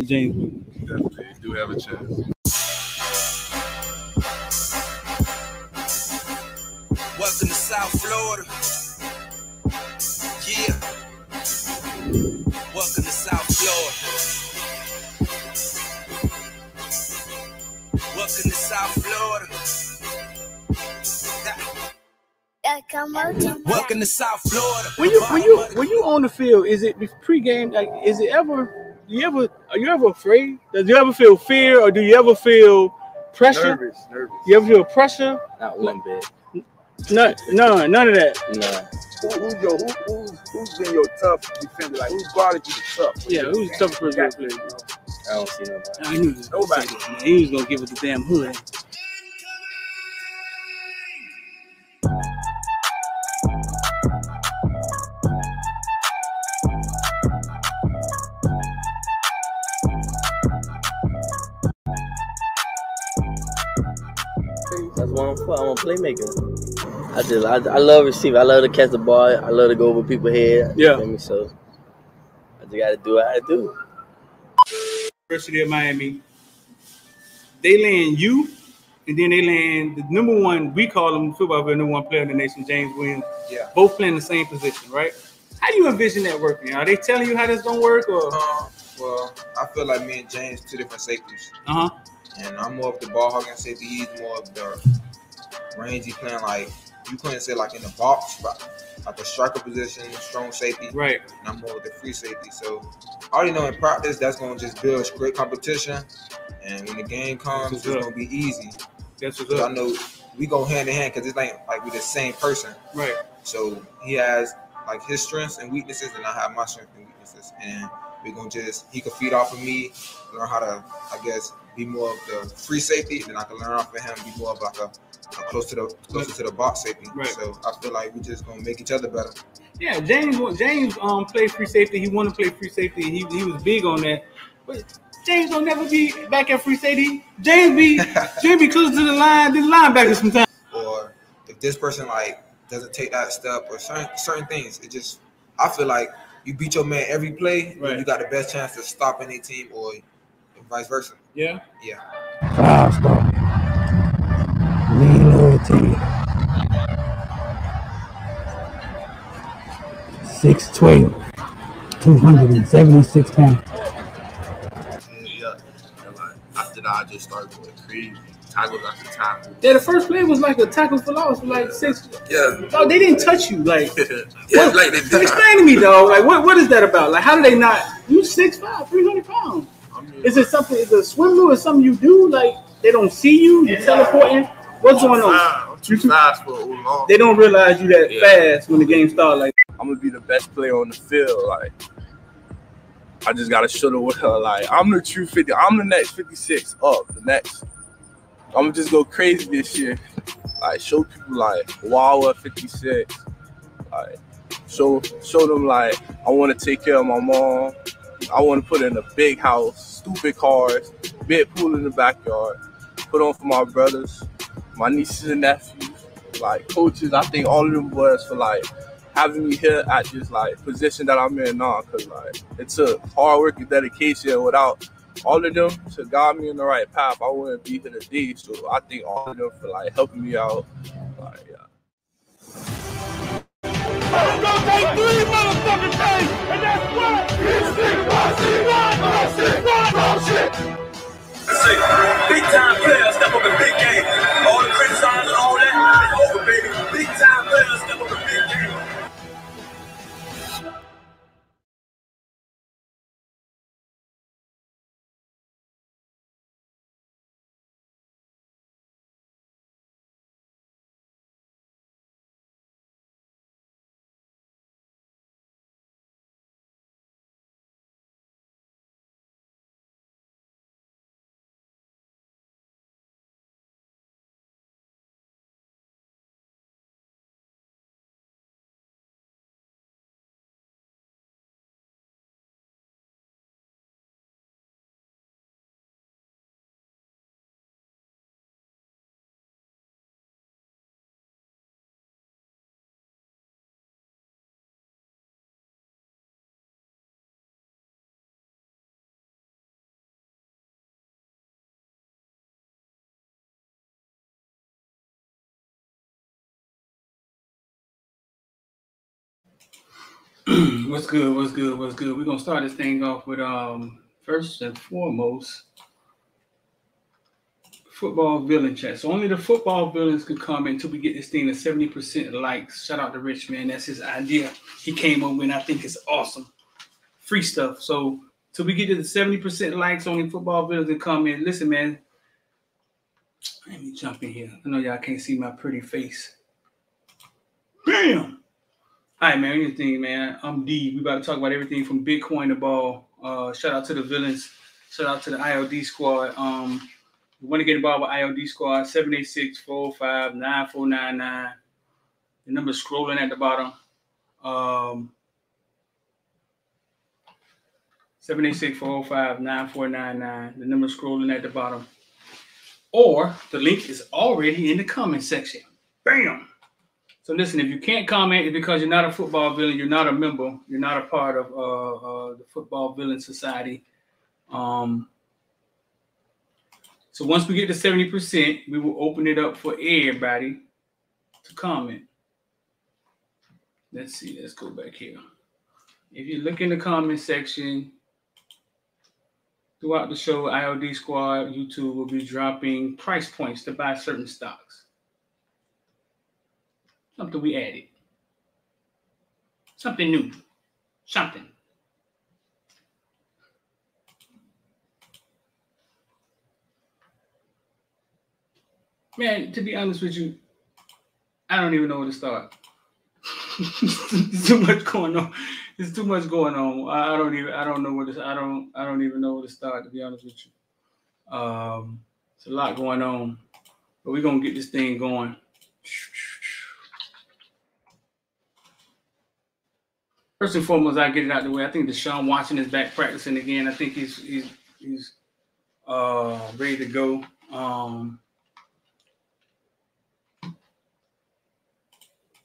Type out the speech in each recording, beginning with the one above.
James Williams. Definitely do have a chance. Welcome to South Florida. Yeah. Welcome to South Florida. Welcome to South Florida. Welcome to South Florida. When you when you when you on the field, is it pregame? Like, is it ever? You ever are you ever afraid? Does you ever feel fear, or do you ever feel pressure? Nervous, nervous. You ever feel pressure? Not one bit. None, none, none of that. Nah. Who, who's your who, who's who's been your tough defender? Like who's guarded you the tough? Yeah, who's the toughest person? Got to play? I don't see nobody. I knew he was gonna Nobody. say. He was gonna give it the damn hood. That's what I'm a playmaker. I just, I, I love receiving. I love to catch the ball. I love to go over people's head. Yeah. You feel me? So I just got to do what I do. University of Miami. They land you, and then they land the number one. We call him football player, number one player in the nation, James Williams. Yeah. Both playing the same position, right? How do you envision that working? Are they telling you how this gonna work, or Uh, well, I feel like me and James two different safeties, uh huh? and I'm more of the ball hogging safety. He's more of the rangy playing like you couldn't say like in the box, but like a striker position, strong safety. Right. and I'm more of the free safety. So I already know in practice that's going to just build great competition. And when the game comes, it's going to be easy. That's what's Because I know we go hand in hand because it's like like we're the same person. Right. So he has like his strengths and weaknesses, and I have my strengths and weaknesses. And we're gonna just he can feed off of me, learn how to I guess be more of the free safety, and then I can learn off of him, be more of like a close to the closer to the box safety. Right. So I feel like we're just gonna make each other better. Yeah, James. James um played free safety. He wanted to play free safety. He he was big on that. But James will never be back at free safety. James be James be close to the line, the linebacker sometimes. or if this person like doesn't take that step or certain certain things, it just I feel like you beat your man every play, Right. you got the best chance to stop any team or vice versa. Yeah. Yeah. Five star. 6'12. 276 pounds. Yeah. And like after that, I just started going crazy. Tackles after tackle. Yeah, the first play was like a tackle for loss for like six. Yeah. Oh, they didn't touch you. Like, yeah, what, like they did. explain to me, though. Like, what, what is that about? Like, how do they not? You six five, three hundred pounds. I mean, Is it something? Is it a swim move or something you do? Like, they don't see you. You're teleporting. What's going on? I'm too fast for long. They don't realize you that Yeah. fast when the game starts. Like, I'm gonna be the best player on the field. Like, I just gotta show the world. Like, I'm the true 50. I'm the next 56 up. The next. I'm gonna just go crazy this year. Like, show people like wow 56. Like, show show them like I want to take care of my mom. I want to put in a big house, stupid cars, big pool in the backyard. Put on for my brothers, my nieces and nephews, like coaches. I think all of them boys for like having me here at this like position that I'm in now, cause like it took hard work and dedication. Without all of them to guide me in the right path, I wouldn't be here today. So I think all of them for like helping me out. Like, yeah. Big time players step up in big game. All the criticizing, all that, it's over, baby. Big time player, what's good? What's good? What's good? We're gonna start this thing off with um first and foremost football villain chat. So only the football villains could come until we get this thing to 70% likes. Shout out to Rich Man. That's his idea. He came up with and I think it's awesome. Free stuff. So till we get to the 70% likes, only football villains can come in. Listen, man. Let me jump in here. I know y'all can't see my pretty face. Bam! All right, man. Anything, man. I'm D. We about to talk about everything from Bitcoin to ball. Uh, shout out to the villains. Shout out to the IOD squad. Um, we want to get involved with IOD squad 786-405-9499. The number scrolling at the bottom. Um, 786-405-9499. The number scrolling at the bottom. Or the link is already in the comment section. Bam! So listen, if you can't comment, it's because you're not a football villain, you're not a member, you're not a part of uh, uh, the Football Villain Society. Um, so once we get to 70%, we will open it up for everybody to comment. Let's see, let's go back here. If you look in the comment section, throughout the show, IOD Squad YouTube will be dropping price points to buy certain stocks. Something we added. Something new. Something. Man, to be honest with you, I don't even know where to start. There's too much going on. There's too much going on. I I don't even. I don't know where to. I don't. I don't even know where to start. To be honest with you, um, it's a lot going on, but we're gonna get this thing going. First and foremost, I get it out the way. I think Deshaun Watson is back practicing again. I think he's he's he's uh, ready to go. Um, I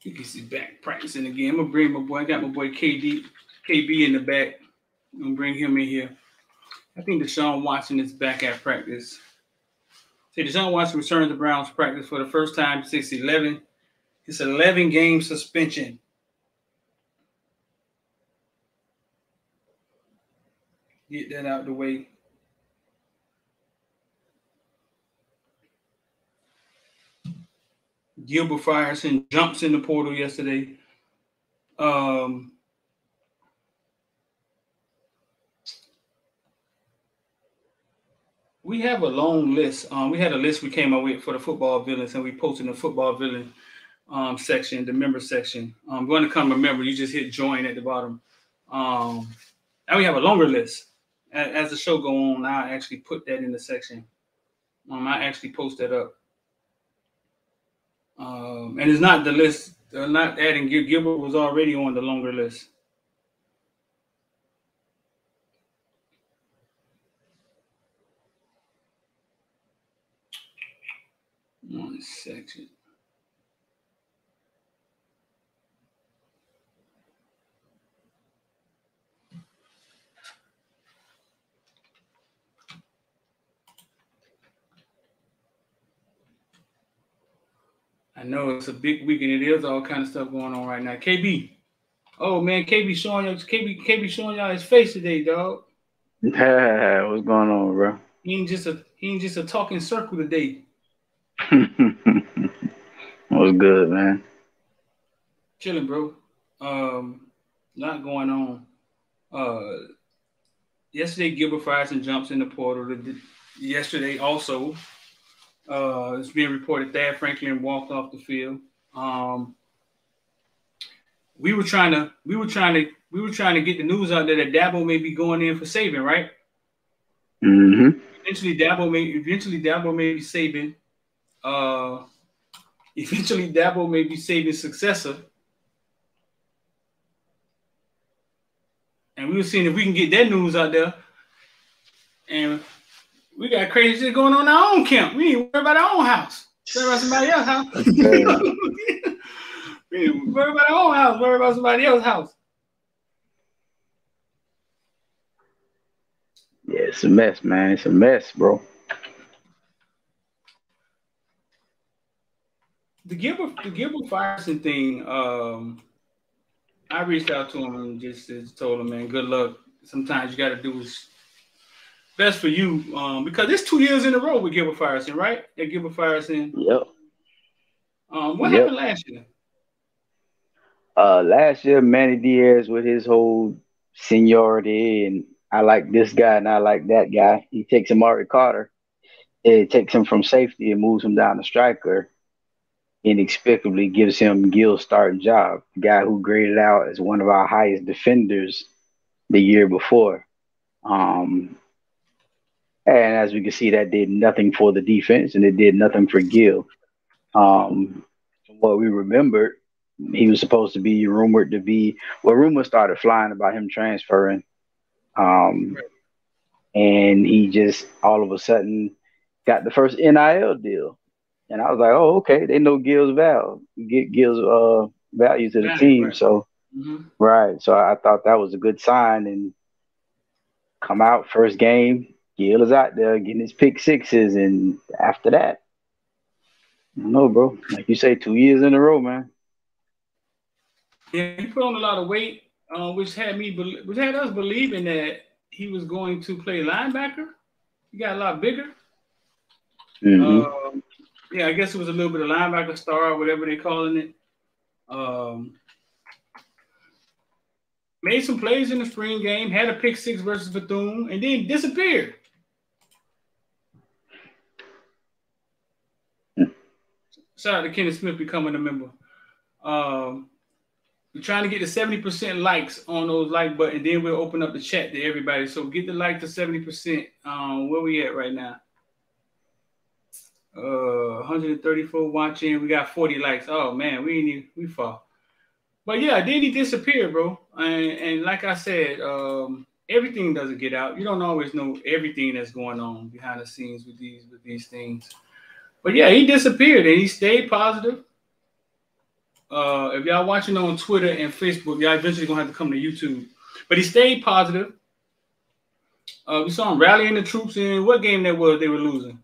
think he's back practicing again. I'm gonna bring my boy. I got my boy KD, KB in the back. I'm gonna bring him in here. I think Deshaun Watson is back at practice. Say Deshaun Watson returns to Browns practice for the first time since 11. It's 11 game suspension. Get that out the way. Gilbert Frierson jumps in the portal yesterday. Um, we have a long list. Um, we had a list we came up with for the football villains, and we posted the football villain um, section, the member section. Um, going to come remember, you just hit join at the bottom. Um, we have a longer list. As the show go on, I actually put that in the section. Um, I actually post that up. Um, and it's not the list. They're not adding Gil- Gilbert was already on the longer list. One section. I know it's a big weekend. It is all kind of stuff going on right now. KB. Oh man, KB showing y'all KB KB showing y'all his face today, dog. What's going on, bro? He ain't just a he ain't just a talking circle today. What's good, man? Chilling, bro. Um, lot going on. Uh, yesterday Gilbert Frierson jumps in the portal. Yesterday also, uh, it's being reported Thad Franklin walked off the field. Um, we were trying to we were trying to we were trying to get the news out there that Dabo may be going in for Saban, right? Mm-hmm. Eventually, Dabo may eventually Dabo may be Saban. Uh, eventually, Dabo may be Saban successor. And we were seeing if we can get that news out there. And we got crazy shit going on in our own camp. We ain't worried about our own house. Worry about somebody else's house. we ain't worry about our own house. Worry about somebody else's house. Yeah, it's a mess, man. It's a mess, bro. the Gilbert the Gilbert Frierson thing, um, I reached out to him and just, just told him, man, good luck. Sometimes you got to do best for you, um, because it's two years in a row with Gilbert Frierson, right? At Gilbert Frierson. Yep. Um, what Yep. happened last year? Uh, last year, Manny Diaz with his whole seniority and I like this guy and I like that guy. He takes Amari Carter. It takes him from safety and moves him down to striker. Inexplicably gives him Gil's starting job. The guy who graded out as one of our highest defenders the year before. Um, and as we can see, that did nothing for the defense and it did nothing for Gil. Um, from what we remembered, he was supposed to be rumored to be well rumors started flying about him transferring um and he just all of a sudden got the first nil deal and i was like oh okay they know gil's value get gil's uh value to the team right. so Mhm. right so i thought that was a good sign and come out first game gil is out there getting his pick sixes and after that I don't know, bro. Like you say, two years in a row, man. Yeah, he put on a lot of weight, uh, which had me, which had us believing that he was going to play linebacker. He got a lot bigger. Mhm. Um, yeah, I guess it was a little bit of linebacker star, whatever they're calling it. Um, made some plays in the spring game, had a pick six versus Bethune, and then disappeared. Shout out to Kenneth Smith becoming a member. Um, we're trying to get to 70% likes on those like button. Then we'll open up the chat to everybody. So get the like to 70%. Um, where we at right now? Uh, 134 watching. We got 40 likes. Oh man, we ain't even, we fall. But yeah, then he disappeared, bro. And, and like I said, um, everything doesn't get out. You don't always know everything that's going on behind the scenes with these with these things. But yeah, he disappeared and he stayed positive. Uh, if y'all watching on Twitter and Facebook, y'all eventually gonna have to come to YouTube. But he stayed positive. Uh, we saw him rallying the troops in what game that was they were losing.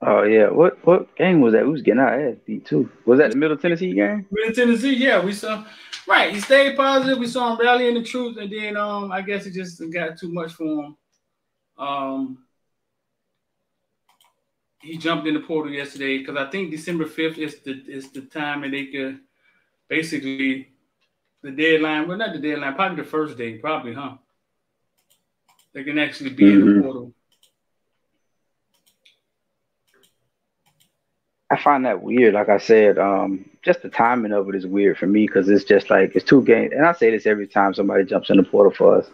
Oh yeah, what what game was that? We was getting our ass beat too. Was that the Middle Tennessee game? Middle Tennessee, yeah, we saw right. He stayed positive. We saw him rallying the troops, and then um, I guess it just got too much for him. Um, he jumped in the portal yesterday because I think December fifth is the is the time that they could basically the deadline. Well, not the deadline, probably the first day, probably, huh? They can actually be in the Mhm. portal. I find that weird. Like I said, um, just the timing of it is weird for me because it's just like it's two games, and I say this every time somebody jumps in the portal for us.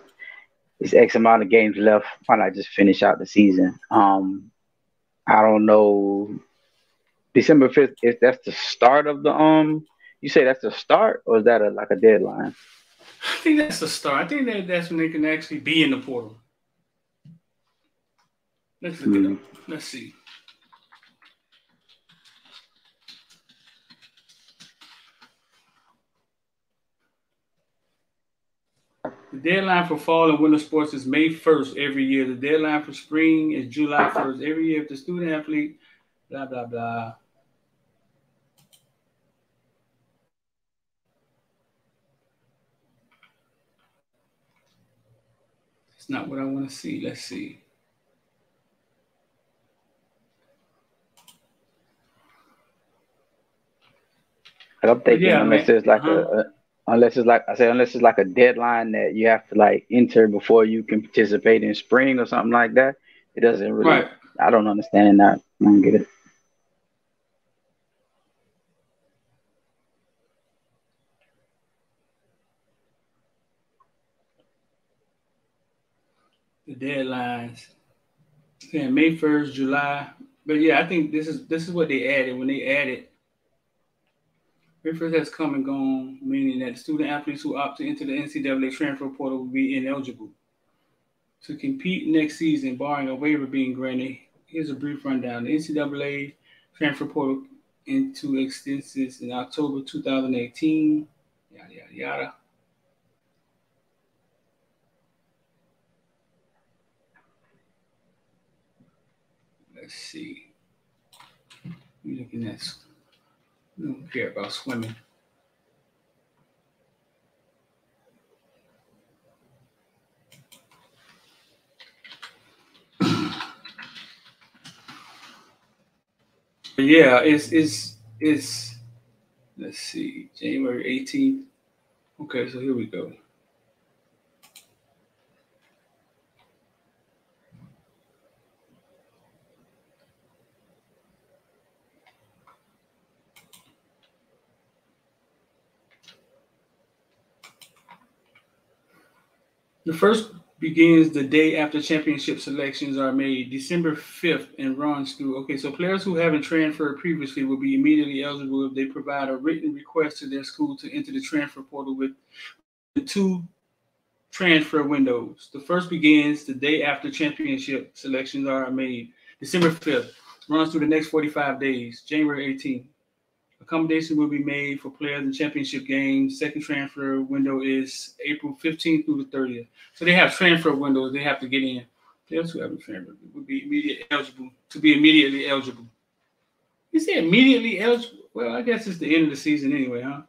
It's X amount of games left. Why not just finish out the season? Um, I don't know. December fifth, if that's the start of the um, you say that's the start, or is that a like a deadline? I think that's the start. I think that that's when they can actually be in the portal. Let's look it up. Let's see. The deadline for fall and winter sports is May 1st every year. The deadline for spring is July 1st every year. If the student athlete, blah, blah, blah. It's not what I want to see. Let's see. Like I'm thinking, Yeah, unless man. there's like Uh-huh. Unless it's like I said, unless it's like a deadline that you have to like enter before you can participate in spring or something like that, it doesn't really. Right. I don't understand that. I don't get it. the deadlines saying May first, July. But yeah, I think this is this is what they added when they added. First has come and gone, meaning that student athletes who opt to enter the NCAA transfer portal will be ineligible to compete next season, barring a waiver being granted. Here's a brief rundown: the NCAA transfer portal into existence in October 2018. Yada yada yada. Let's see. We looking at. Don't care about swimming. yeah, it's it's it's let's see, January 18th. Okay, so here we go. The first begins the day after championship selections are made, December 5th, and runs through. Okay, so players who haven't transferred previously will be immediately eligible if they provide a written request to their school to enter the transfer portal with the two transfer windows. The first begins the day after championship selections are made, December 5th, runs through the next 45 days, January 18th. Accommodation will be made for players in championship games. Second transfer window is April 15th through the 30th. So they have transfer windows they have to get in. Players who haven't transferred would be immediately eligible to be immediately eligible. You say immediately eligible? Well, I guess it's the end of the season anyway, huh?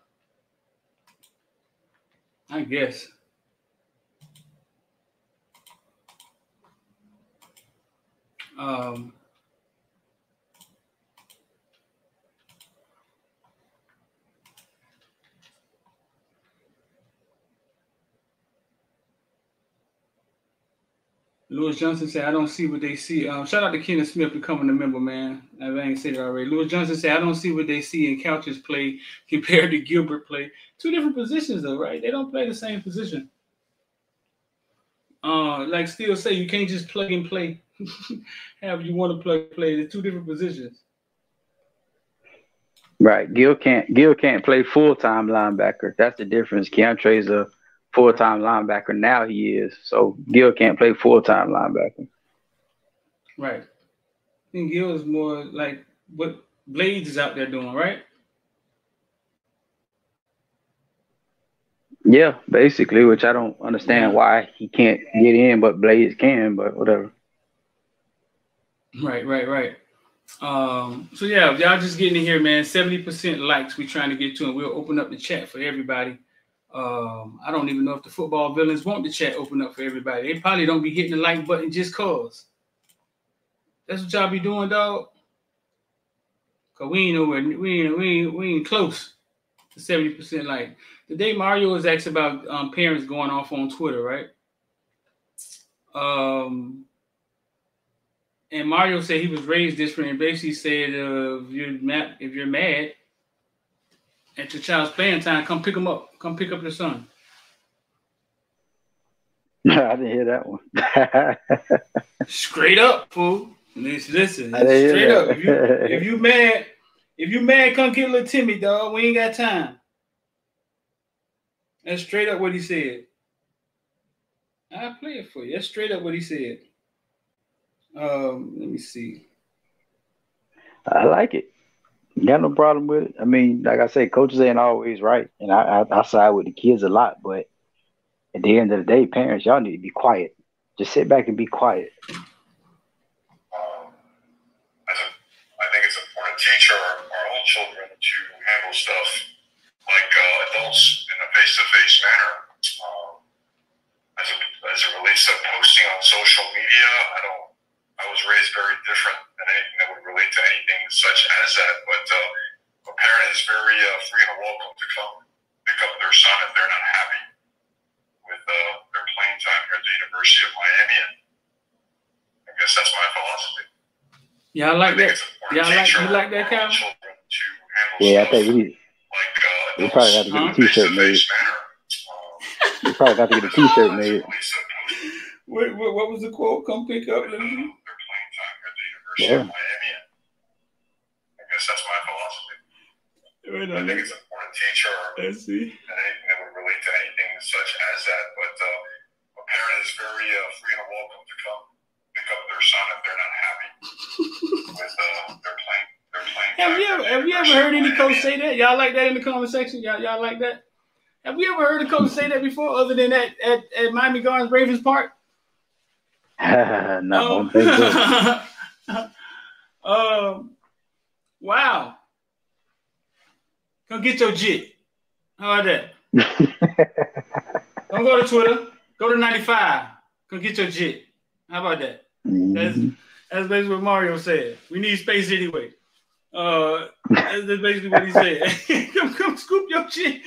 I guess. Um, Lewis Johnson said, I don't see what they see. Um, shout out to Kenneth Smith becoming a member, man. I ain't said it already. Lewis Johnson said, I don't see what they see in Couch's play compared to Gilbert play. Two different positions, though, right? They don't play the same position. Uh, like still say, you can't just plug and play. Have you want to plug play? They're two different positions. Right. Gil can't Gil can't play full time linebacker. That's the difference. Keontrae's a full time linebacker now. He is. So Gil can't play full time linebacker. Right. I think Gil is more like what Blades is out there doing, right? Yeah, basically, which I don't understand why he can't get in, but Blades can, but whatever. Right, right, right. Um, so yeah, y'all just getting in here, man. 70% likes we're trying to get to, and we'll open up the chat for everybody. Um, I don't even know if the football villains want the chat open up for everybody. They probably don't be hitting the like button just cause. That's what y'all be doing, dog. Cause we ain't nowhere, we ain't we ain't we ain't close to 70% like. Today Mario was asked about um, parents going off on Twitter, right? Um and Mario said he was raised different and basically said uh, if you're mad if you're mad at your child's playing time, come pick him up. Come pick up your son. No, I didn't hear that one. Straight up, fool. Listen, listen I didn't hear straight up. If you if you mad, if you mad, come get little Timmy, dog. We ain't got time. That's straight up what he said. I'll play it for you. That's straight up what he said. Um, let me see. I like it. Got no problem with it. I mean, like I say, coaches ain't always right, and I, I I side with the kids a lot. But at the end of the day, parents, y'all need to be quiet. Just sit back and be quiet. I think it's important to teach our, our own children to handle stuff like uh, adults in a face-to-face manner. Um, as, it, as it relates to posting on social media, I don't. I was raised very different than anything that would relate to anything such as that. But uh, a parent is very uh, free and welcome to come pick up their son if they're not happy with uh, their playing time here at the University of Miami. And I guess that's my philosophy. Yeah, I like that? Yeah, important Y'all like you like that, Cal? children to handle Yeah, I think we like uh, we probably have to get a T-shirt made. We probably have to get a T-shirt made. What, what, what was the quote? Come pick up. Let me. Yeah. I guess that's my philosophy. Wait I a think minute. it's important to teach our Let's see. and anything that would relate to anything such as that. But uh, a parent is very uh, free and welcome to come pick up their son if they're not happy with uh, their playing. Their playing Have you ever have you ever heard any coach say that? Y'all like that in the comment section? Y'all, y'all like that? Have you ever heard a coach say that before, other than that at, at Miami Gardens Ravens Park? no, I Um, don't think so. um, wow. Come get your jit. How about that? Don't go to Twitter. Go to 95. Come get your jit. How about that? That's Mhm. that's basically what Mario said. We need space anyway. Uh, that's that's basically what he said. come, come scoop your shit.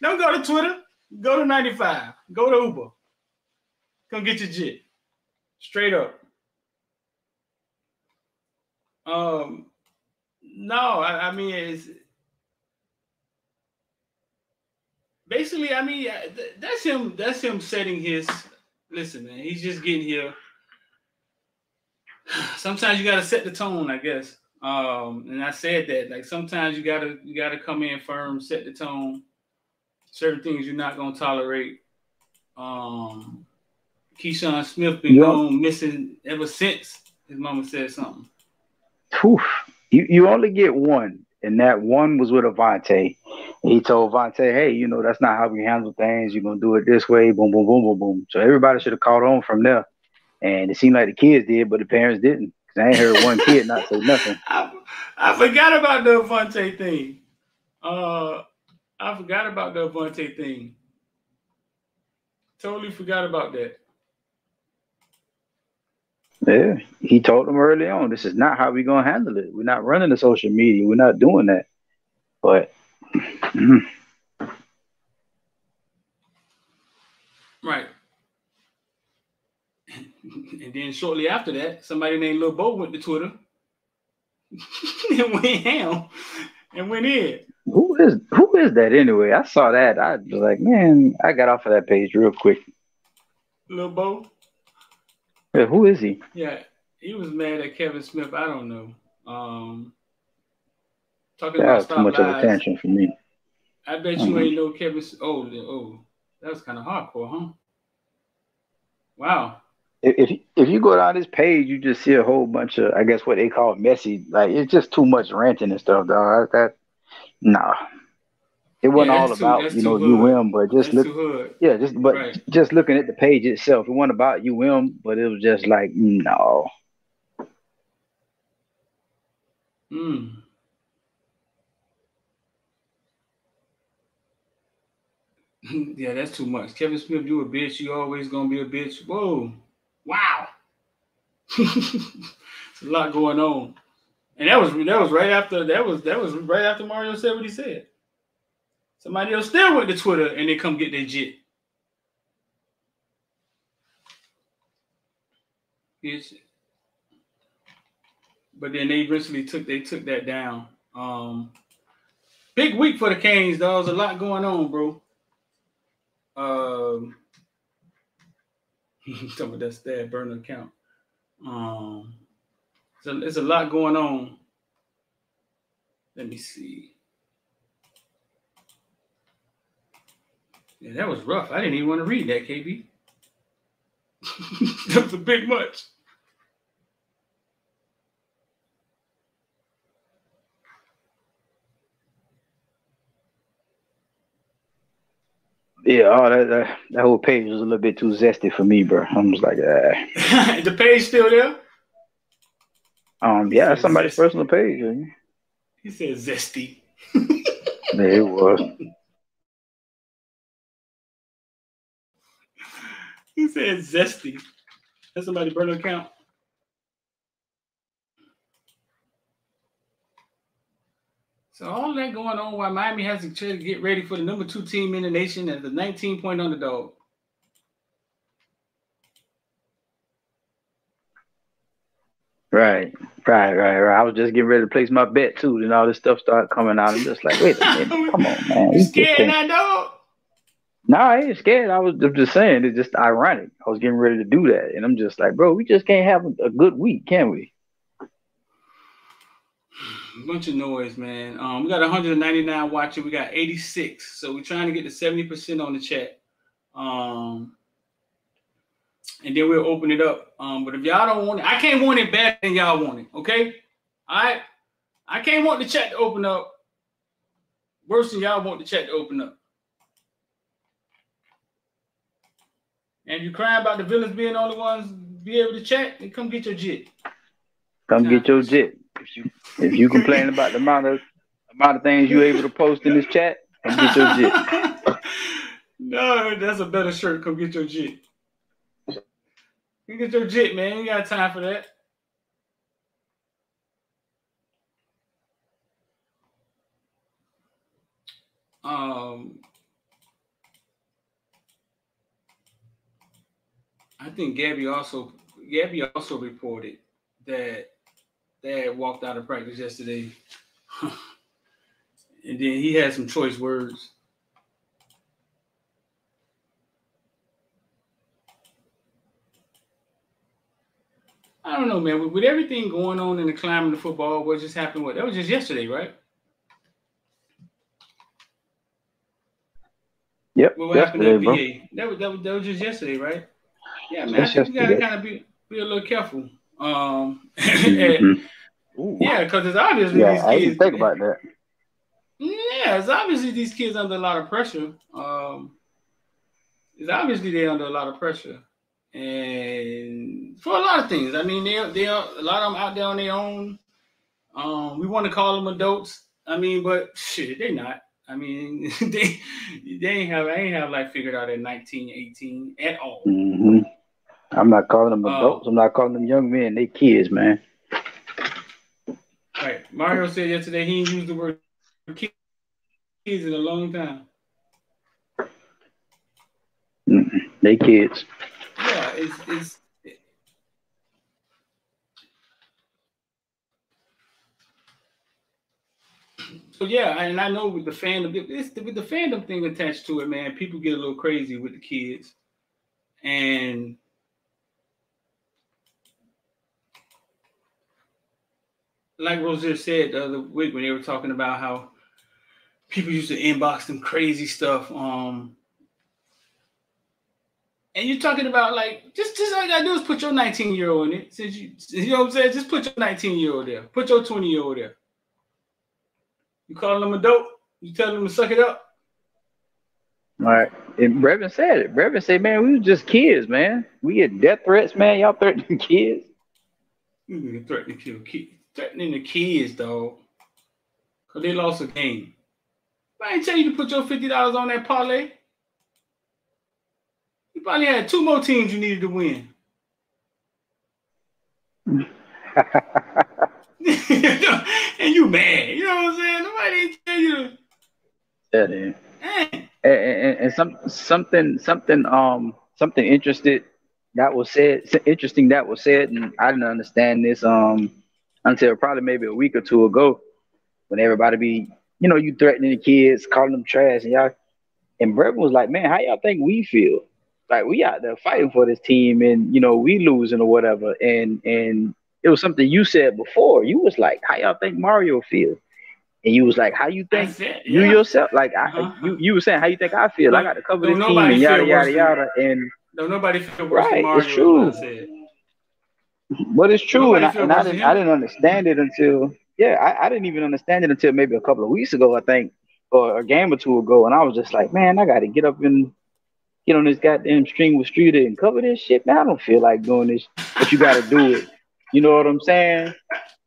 Don't go to Twitter. Go to 95. Go to Uber. Come get your jit. Straight up. Um, no, I, I mean it's basically. I mean uh, th- that's him. That's him setting his. Listen, man. He's just getting here. Sometimes you got to set the tone, I guess. Um, and I said that like sometimes you gotta you gotta come in firm, set the tone. Certain things you're not gonna tolerate. Um, Keyshawn Smith been Yeah. gone missing ever since his mama said something. Poof. You you only get one, and that one was with Avante. He told Avante, "Hey, you know that's not how we handle things. You're gonna do it this way. Boom, boom, boom, boom, boom." So everybody should have caught on from there, and it seemed like the kids did, but the parents didn't. Cause I ain't heard one kid not say nothing. I, I forgot about the Avante thing. Uh, I forgot about the Avante thing. Totally forgot about that. Yeah, he told them early on, "This is not how we're gonna handle it. We're not running the social media. We're not doing that." But mm, Right. And then shortly after that, somebody named Lil Bo went to Twitter and went ham and went in. who is who is that anyway? I saw that. I was like, man, I got off of that page real quick. Lil Bo. Yeah, who is he? Yeah, he was mad at Kevin Smith. I don't know. Um, talking That about was too much of a tantrum for me. I bet you Mhm. ain't know Kevin. Oh, oh, that was kind of hardcore, huh? Wow. If if if you go down this page, you just see a whole bunch of, I guess, what they call messy. Like it's just too much ranting and stuff, dog. That, nah, it wasn't Yeah, all too- about you know. UM, but just That's look, yeah, just but Right. just looking at the page itself, it wasn't about UM, but it was just like no. Mm. yeah, that's too much. Kevin Smith, you a bitch. You always gonna be a bitch. Whoa. Wow. it's a lot going on. And that was that was right after that was that was right after Mario said what he said. Somebody else still went to Twitter and they come get their jit. But then they eventually took they took that down. Um, big week for the Canes, though. There's a lot going on, bro. Um, some of that burner account. Um, so there's a lot going on. Let me see. Yeah, that was rough. I didn't even want to read that, KB. that was a bit much. Yeah, oh, that, that that whole page was a little bit too zesty for me, bro. I'm just like, ah. the page still there? um, yeah, that's somebody's personal page. man. He said zesty. Yeah, it was. He said zesty. That's somebody burner account. So all that going on while Miami has to get ready for the number two team in the nation as the 19 point underdog. Right, right, right, right. I was just getting ready to place my bet too, and all this stuff started coming out. I'm just like, wait a minute, come on, man. You We just scared can't- now, dog? No, I ain't scared. I was just saying it's just ironic. I was getting ready to do that, and I'm just like, bro, we just can't have a, good week, can we? bunch of noise, man. Um, we got 199 watching. We got 86. So we're trying to get to 70% on the chat. Um, and then we'll open it up. Um, but if y'all don't want it, I can't want it better than y'all want it. Okay. Right. I can't want the chat to open up worse than y'all want the chat to open up. and you crying about the villains being the only ones be able to check, then come get your jit. Come nah. get your jit. If you if you complain about the amount of amount of things you able to post in this chat, come get your jit. no, that's a better shirt. Come get your jit. You get your jit, man. You got time for that. Um, think Gabby also Gabby also reported that Thad walked out of practice yesterday, and then he had some choice words. I don't know, man. With, with everything going on in the climate of football, what just happened? What that was just yesterday, right? Yep. What happened at bro. VA? That was, that was that was just yesterday, right? Yeah, man. That's I think we gotta kind of be be a little careful. Um, Mhm. Yeah, because it's obviously Yeah, these I kids. think about that. Yeah, it's obviously these kids under a lot of pressure. Um, it's obviously they're under a lot of pressure, and for a lot of things. I mean, they they are a lot of them out there on their own. Um, we want to call them adults. I mean, but shit, they're not. I mean, they they ain't have I ain't have like figured out at 19, 18 at all. hmm I'm not calling them Oh. adults. I'm not calling them young men. They kids, man. Right. Mario said yesterday he ain't used the word kids in a long time. Mm-mm. They kids. Yeah, it's it's so yeah, and I know with the fandom, it's with the fandom thing attached to it, man. People get a little crazy with the kids, and like Rozier said the other week when they were talking about how people used to inbox them crazy stuff. Um, and you're talking about like just just all you gotta do is put your 19 year old in it. Since you you know what I'm saying, just put your 19 year old there. Put your 20 year old there. You calling them a dope? You telling them to suck it up? All right. And Brevin said it. Brevin said, man, we was just kids, man. We get death threats, man. Y'all threatening kids. You threatening to kill kids, threatening the kids, dog, cause they lost a game. I ain't tell you to put your fifty dollars on that parlay. You probably had two more teams you needed to win. and you mad. You know what I'm saying? Nobody ain't tell you to Yeah, and, and, and some something something um something interested that was said interesting that was said and I didn't understand this um until probably maybe a week or two ago when everybody be you know you threatening the kids calling them trash and y'all and Brevin was like man how y'all think we feel like we out there fighting for this team and you know we losing or whatever and and it was something you said before you was like how y'all think Mario feel and you was like how you think said, you yeah. yourself, like I, Uh-huh. you, you were saying how you think I feel. I got to cover this team and yada yada yada. And No, nobody feel worse Right, than Mario. it's true. is what I said. But it's true, Nobody and I, and I didn't. I didn't understand it until yeah I, I didn't even understand it until maybe a couple of weeks ago I think or a game or two ago, and I was just like man I got to get up and get on this goddamn stream with Streeter and cover this shit. Man, I don't feel like doing this, but you got to do it. You know what I'm saying?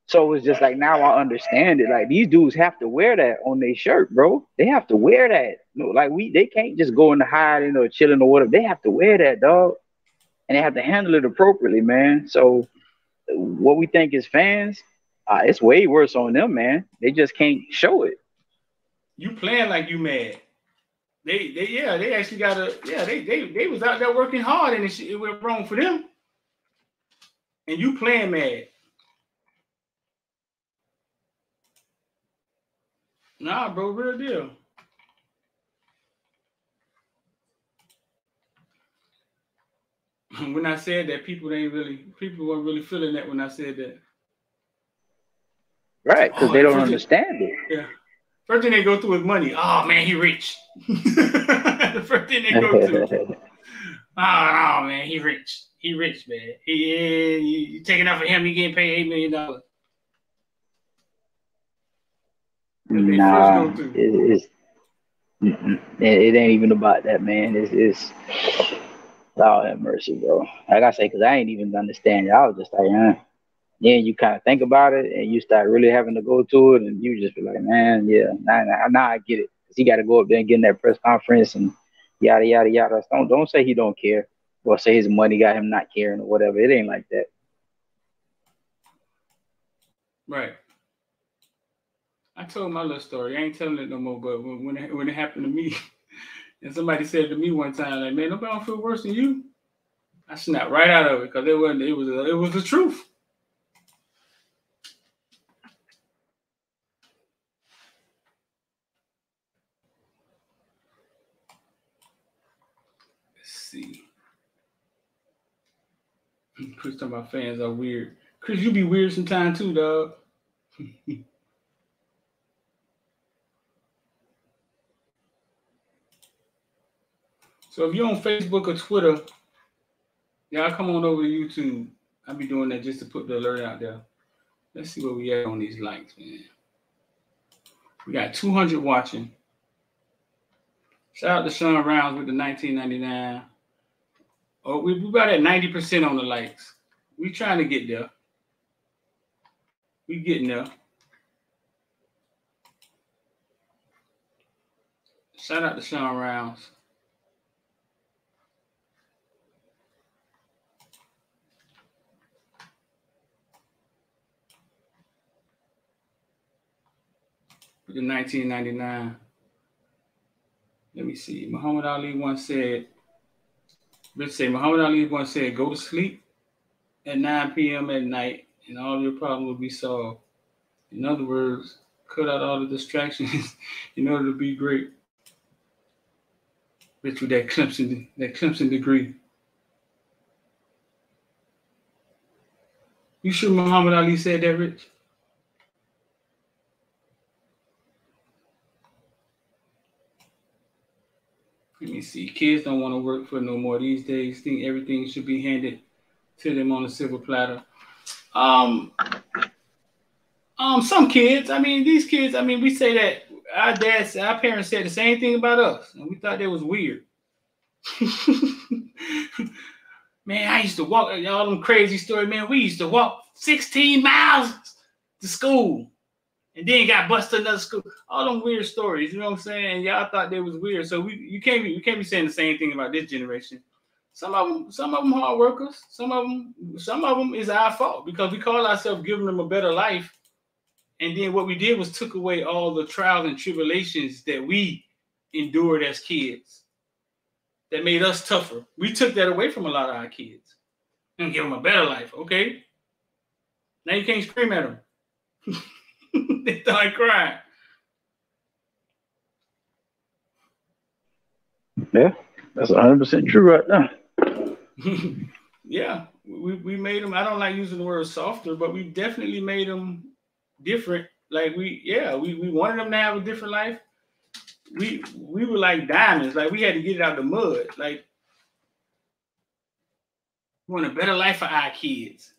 So it's just like now I understand it. Like these dudes have to wear that on their shirt, bro. They have to wear that. You know, like we, they can't just go into hiding or chilling or whatever. They have to wear that, dog, and they have to handle it appropriately, man. So what we think is fans, uh, it's way worse on them, man. They just can't show it. You playing like you mad. They, they, yeah, they actually got a, yeah, they, they, they was out there working hard and it, it went wrong for them. And you playing mad. Nah, bro, real deal. When I said that, people ain't really, people weren't really feeling that when I said that. Right, because Oh, they don't oh, first- understand it. Yeah. First thing they go through is money. Oh man, he rich. the first thing they go to. Oh, no, man, he rich. He rich, man. He yeah, you, you taking out for him, he getting paid eight million dollars. Nah, it, it's it, it ain't even about that, man. It's it's Lord have mercy, bro. Like I say, because I ain't even understand it. I was just like, eh. Then you kind of think about it, and you start really having to go to it, and you just be like, man, yeah, now, I get it. Cause he got to go up there and get in that press conference and yada yada yada. Don't don't say he don't care, or say his money got him not caring or whatever. It ain't like that. Right. I told my little story. I ain't telling it no more. But when when it, when it happened to me, and somebody said to me one time, like, "Man, nobody don't feel worse than you." I snapped right out of it because it wasn't. It was. It was the truth. Let's see. Chris talking about fans are weird. Chris, you be weird sometimes too, dog. so if you're on Facebook or Twitter, y'all come on over to YouTube. I'll be doing that just to put the alert out there. Let's see where we at on these likes, man. We got 200 watching. Shout out to Sean Rounds with the 1999. Oh, we we about at 90% on the likes. We trying to get there. We getting there. Shout out to Sean Rounds. The 1999. Let me see. Muhammad Ali once said, let's say Muhammad Ali once said, go to sleep at 9 p.m. at night and all your problems will be solved. In other words, cut out all the distractions in order to be great. Bitch with that Clemson, that Clemson degree. You sure Muhammad Ali said that, Rich? Let me see. Kids don't want to work for no more these days. Think everything should be handed to them on a silver platter. Um, um, some kids. I mean, these kids. I mean, we say that our dads, our parents said the same thing about us, and we thought that was weird. man, I used to walk. All them crazy story. man. We used to walk 16 miles to school and then got busted another school. All them weird stories, you know what I'm saying? Y'all thought they was weird. So we you can't be you can't be saying the same thing about this generation. Some of them, some of them hard workers. Some of them, some of them is our fault because we call ourselves giving them a better life. And then what we did was took away all the trials and tribulations that we endured as kids. That made us tougher. We took that away from a lot of our kids and give them a better life. Okay. Now you can't scream at them. they start crying. Yeah, that's 100 percent true right now. yeah, we, we made them. I don't like using the word softer, but we definitely made them different. Like we, yeah, we, we wanted them to have a different life. We we were like diamonds. Like we had to get it out the mud. Like we want a better life for our kids.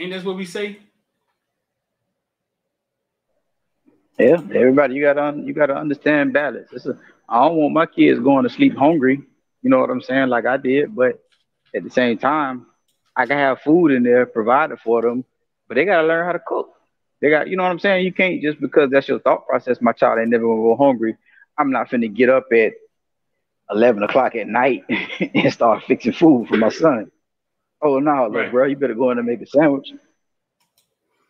Ain't that's what we say? Yeah, everybody, you gotta you gotta understand balance. It's a, I don't want my kids going to sleep hungry. You know what I'm saying? Like I did, but at the same time, I can have food in there provided for them, but they gotta learn how to cook. They got, you know what I'm saying? You can't just because that's your thought process. My child ain't never gonna go hungry. I'm not finna get up at 11 o'clock at night and start fixing food for my son. Oh no, look, Right. bro, you better go in and make a sandwich.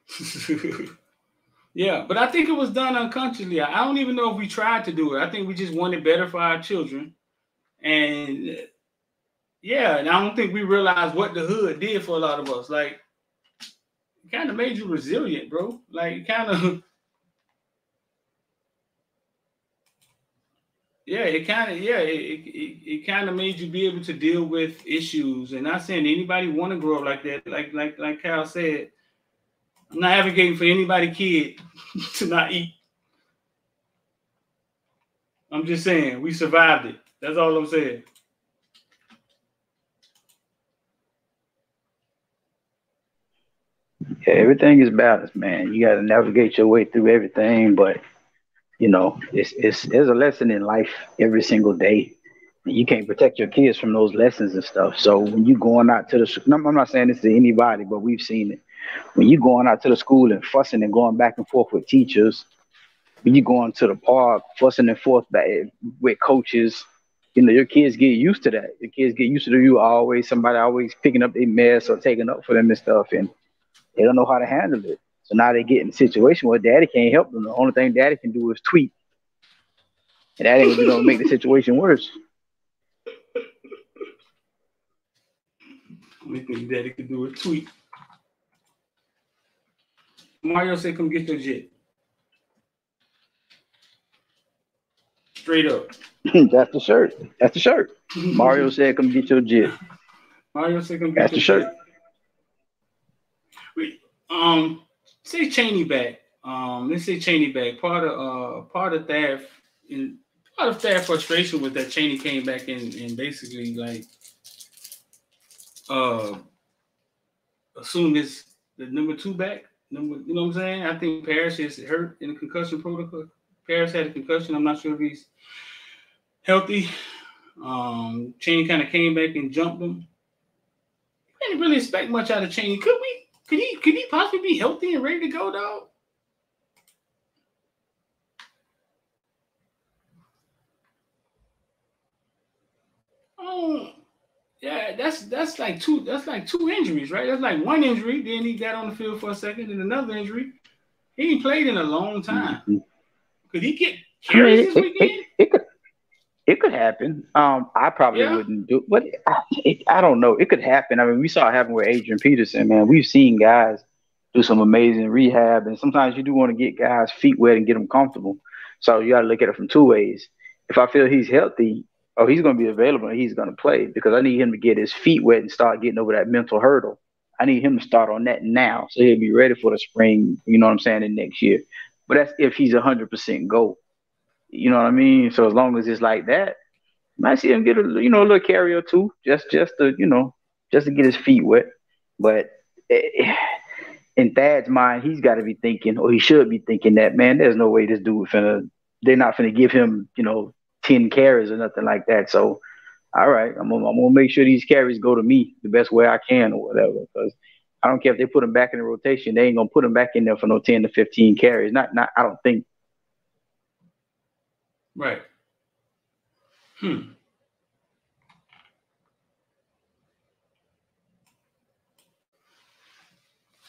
yeah, but I think it was done unconsciously. I don't even know if we tried to do it. I think we just wanted better for our children. And yeah, and I don't think we realized what the hood did for a lot of us. Like, it kind of made you resilient, bro. Like, it kind of, yeah, it kind of, yeah, it, it, it kind of made you be able to deal with issues. And I'm not saying anybody want to grow up like that. Like, like, like Kyle said, I'm not advocating for anybody kid to not eat. I'm just saying we survived it. That's all I'm saying. Yeah, everything is balanced, man. You got to navigate your way through everything, but you know, it's it's there's a lesson in life every single day. You can't protect your kids from those lessons and stuff. So when you going out to the, I'm not saying this to anybody, but we've seen it. When you going out to the school and fussing and going back and forth with teachers, when you going to the park fussing and forth back with coaches, you know your kids get used to that. Your kids get used to you always somebody always picking up their mess or taking up for them and stuff, and they don't know how to handle it. So now they get in a situation where daddy can't help them. The only thing daddy can do is tweet. And that ain't gonna make the situation worse. Only thing daddy can do is tweet. Mario said, come get your jet. Straight up. That's the shirt. That's the shirt. Mario said, come get your jet. Mario said, come get That's your the shirt. Jet. Wait, um, say Chaney back. Um, let's say Chaney back. Part of uh, part of that, in part of that frustration was that Chaney came back and and basically like uh assumed this the number two back. Number, you know what I'm saying? I think Parrish is hurt in the concussion protocol. Parrish had a concussion. I'm not sure if he's healthy. Um, Chaney kind of came back and jumped him. We didn't really expect much out of Chaney. Could we? Could he? Could he possibly be healthy and ready to go, dog? Oh, yeah. That's that's like two. That's like two injuries, right? That's like one injury. Then he got on the field for a second, and another injury. He ain't played in a long time. Mm-hmm. Could he get I mean, carries this weekend? it, it could it could happen. Um, I probably Yeah. wouldn't do, but I, it, I don't know. It could happen. I mean, we saw it happen with Adrian Peterson. Man, we've seen guys do some amazing rehab, and sometimes you do want to get guys' feet wet and get them comfortable. So you got to look at it from two ways. If I feel he's healthy, oh, he's going to be available and he's going to play because I need him to get his feet wet and start getting over that mental hurdle. I need him to start on that now so he'll be ready for the spring. You know what I'm saying? In next year, but that's if he's hundred percent go. You know what I mean? So as long as it's like that, might see him get a you know a little carry or two, just just to you know just to get his feet wet. But eh, in Thad's mind, he's got to be thinking, or he should be thinking that man, there's no way this dude finna. They're not finna give him you know ten carries or nothing like that. So. All right, I'm gonna, I'm gonna make sure these carries go to me the best way I can or whatever. Because I don't care if they put him back in the rotation, they ain't gonna put him back in there for no ten to fifteen carries. Not, not. I don't think. Right. Hmm.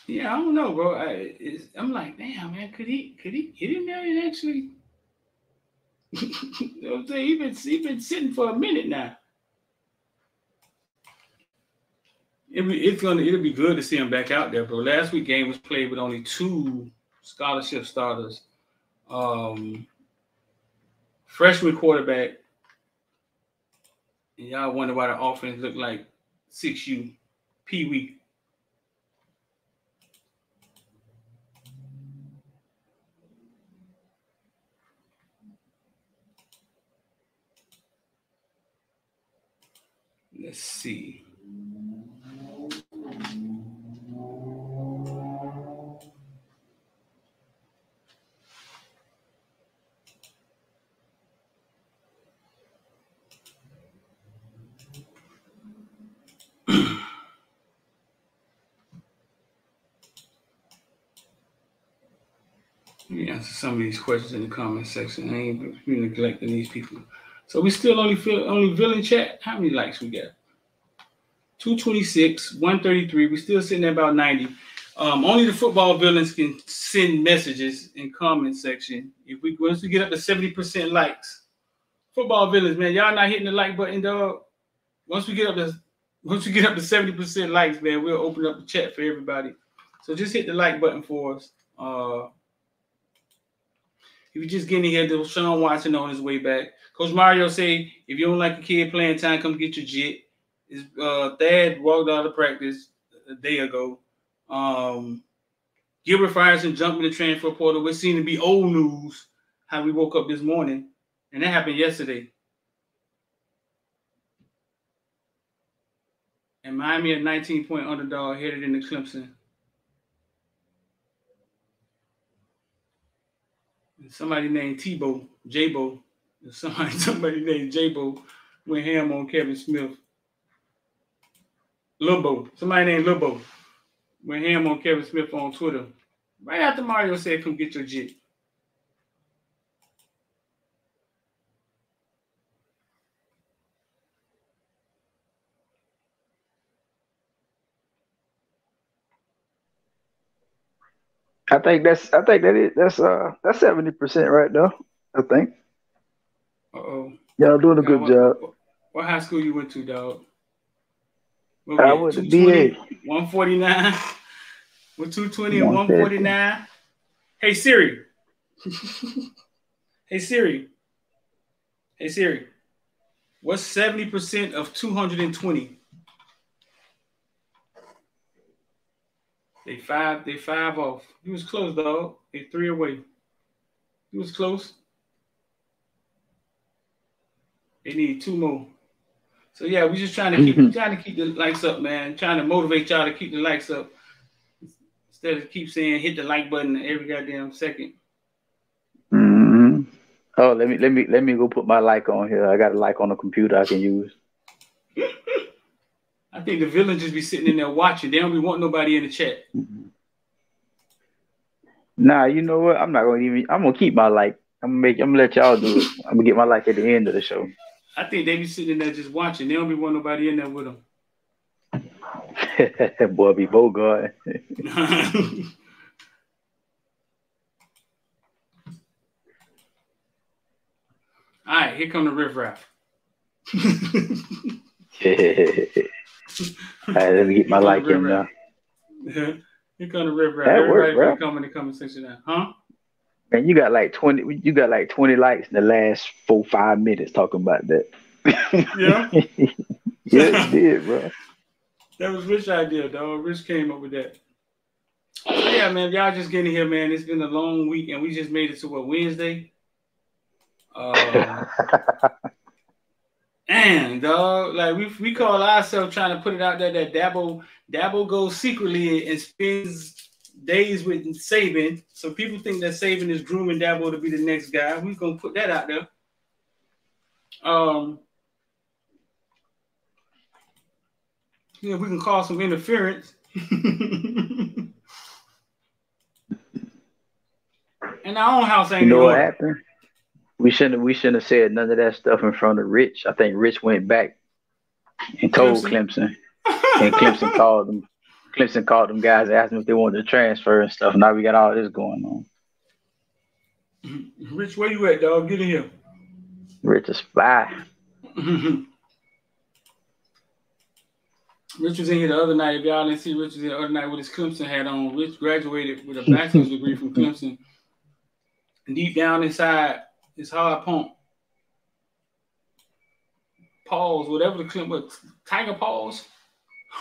Yeah, I don't know, bro. I, I'm like, damn, man, could he could he get in there and actually? you know what I'm saying? He been he been sitting for a minute now. It it's gonna it'll be good to see him back out there, bro. Last week game was played with only two scholarship starters. Um, freshman quarterback, and y'all wonder why the offense looked like six U Pee Wee. Let's see. Let me answer some of these questions in the comment section. I ain't be neglecting these people. So we still only feel only villain chat. How many likes we got? 226, 133. We're still sitting at about 90. Um, only the football villains can send messages in comment section. If we once we get up to 70% likes, football villains, man, y'all not hitting the like button, dog. Once we get up to once we get up to 70% likes, man, we'll open up the chat for everybody. So just hit the like button for us. Uh if you're just getting here, Deshaun Watson on his way back. Coach Mario say, if you don't like a kid playing time, come get your jit. His uh, Thad walked out of practice a day ago. Um, Gilbert Frierson jumped in the transfer portal, which seemed to be old news. How we woke up this morning, and that happened yesterday. And Miami, a 19 point underdog, headed into Clemson. Somebody named Tebow, Jabo, somebody somebody named Jabo went ham on Kevin Smith. Lobo, somebody named Lobo went ham on Kevin Smith on Twitter. Right after Mario said, "Come get your jit." I think that's I think that is that's uh that's seventy percent right now. I think Uh oh. y'all doing a good what, job. What, high school you went to, dog? What I at? would 220, 149. With 220 and 149. Hey Siri. hey Siri. Hey Siri. What's 70% of 220? They five, they five off. He was close, dog. They three away. He was close. They need two more. So yeah, we just trying to keep trying to keep the likes up, man. Trying to motivate y'all to keep the likes up. Instead of keep saying hit the like button every goddamn second. hmm Oh, let me let me let me go put my like on here. I got a like on the computer I can use. I think the villains just be sitting in there watching. They don't be want nobody in the chat. Nah, you know what? I'm not gonna even. I'm gonna keep my like. I'm gonna make. I'm gonna let y'all do it. I'm gonna get my like at the end of the show. I think they be sitting in there just watching. They don't be want nobody in there with them. Boy, be Bogart. All right, here come the riff right, let me get my like in now. you come riff raff. That Everybody worked, can come in the comment section now, huh? Man, you got like twenty. You got like twenty likes in the last four five minutes talking about that. Yeah, yeah, it did, bro. that was Rich idea, dog. Rich came up with that. So yeah, man, y'all just getting here, man. It's been a long week, and we just made it to what Wednesday. Uh, and dog, like we we call ourselves trying to put it out there that Dabo Dabo goes secretly and spends days with Saban, so people think that Saban is grooming Dabo to be the next guy. We're gonna put that out there. Um, yeah, we can call some interference. in our own house ain't You know no what happened? We shouldn't. We shouldn't have said none of that stuff in front of Rich. I think Rich went back and told Clemson, and Clemson called them. Clemson called them guys, asked them if they wanted to transfer and stuff. Now we got all this going on. Mm-hmm. Rich, where you at, dog? Get in here. Rich is spy. Mm-hmm. Rich was in here the other night. If y'all didn't see Rich was here the other night with his Clemson hat on. Rich graduated with a bachelor's degree from Clemson. And deep down inside, his I pump. Paws, whatever the Clemson, what, Tiger Paws.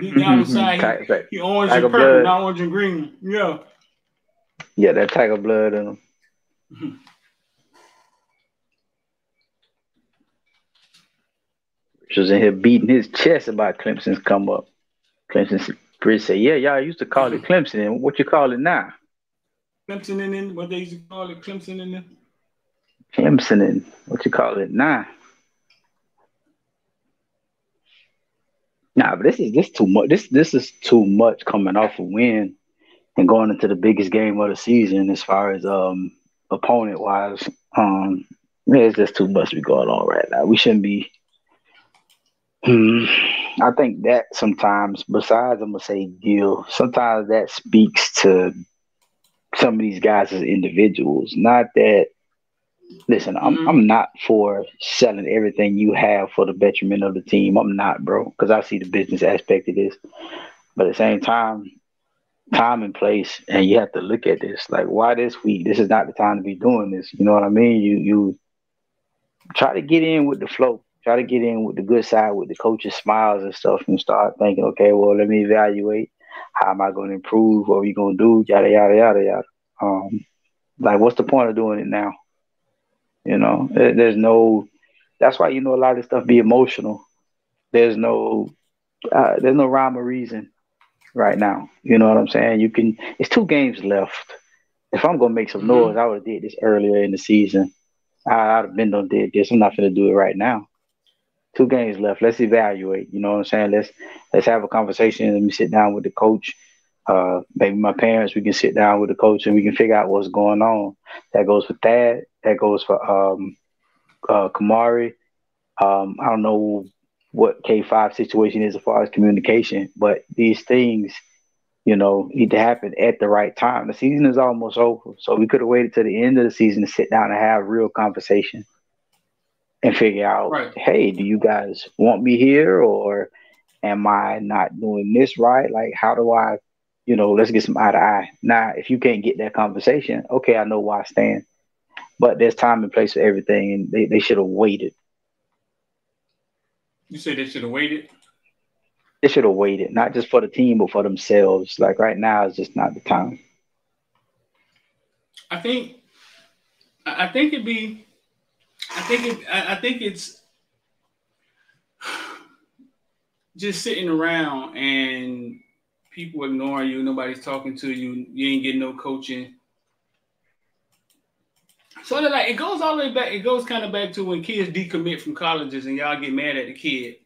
deep down inside, Tiger- he, he orange Tiger and purple, blood. not orange and green. Yeah. Yeah, that tiger blood in him. Rich was in here beating his chest about Clemson's come up. Clemson s- Rich said, "Yeah, y'all used to call it Clemson. And what you call it now? Clemson in then, what they used to call it, Clemson in there. Clemson in what you call it Nah. Nah, but this is this too much. This this is too much coming off a win and going into the biggest game of the season as far as um opponent wise. Um, yeah, it's just too much be going on right now. We shouldn't be. Hmm, I think that sometimes, besides I'm gonna say Gil, sometimes that speaks to some of these guys as individuals. Not that. Listen, I'm mm-hmm. I'm not for selling everything you have for the betterment of the team. I'm not, bro, because I see the business aspect of this. But at the same time, time and place, and you have to look at this. Like, why this week? This is not the time to be doing this. You know what I mean? You you try to get in with the flow. Try to get in with the good side, with the coach's smiles and stuff, and start thinking, okay, well, let me evaluate. How am I going to improve? What are we going to do? Yada yada yada yada. Um, like, what's the point of doing it now? You know, there's no. That's why you know a lot of this stuff be emotional. There's no, uh, there's no rhyme or reason right now. You know what I'm saying? You can. It's two games left. If I'm gonna make some noise, I would have did this earlier in the season. I, I'd have been done did this. I'm not gonna do it right now. Two games left. Let's evaluate. You know what I'm saying? Let's let's have a conversation. Let me sit down with the coach. Uh, maybe my parents. We can sit down with the coach and we can figure out what's going on. That goes for Thad. That goes for um, uh, Kamari. Um, I don't know what K five situation is as far as communication, but these things, you know, need to happen at the right time. The season is almost over, so we could have waited to the end of the season to sit down and have real conversation and figure out, Right. hey, do you guys want me here, or am I not doing this right? Like, how do I, you know, let's get some eye to eye. Now, if you can't get that conversation, okay, I know why I stand. But there's time and place for everything, and they, they should have waited. You say they should have waited. They should have waited, not just for the team, but for themselves. Like right now, is just not the time. I think. I I think it'd be. I think it. I think it's just sitting around and people ignoring you. Nobody's talking to you. You ain't getting no coaching. So that like it goes all the way back. It goes kind of back to when kids decommit from colleges and y'all get mad at the kid.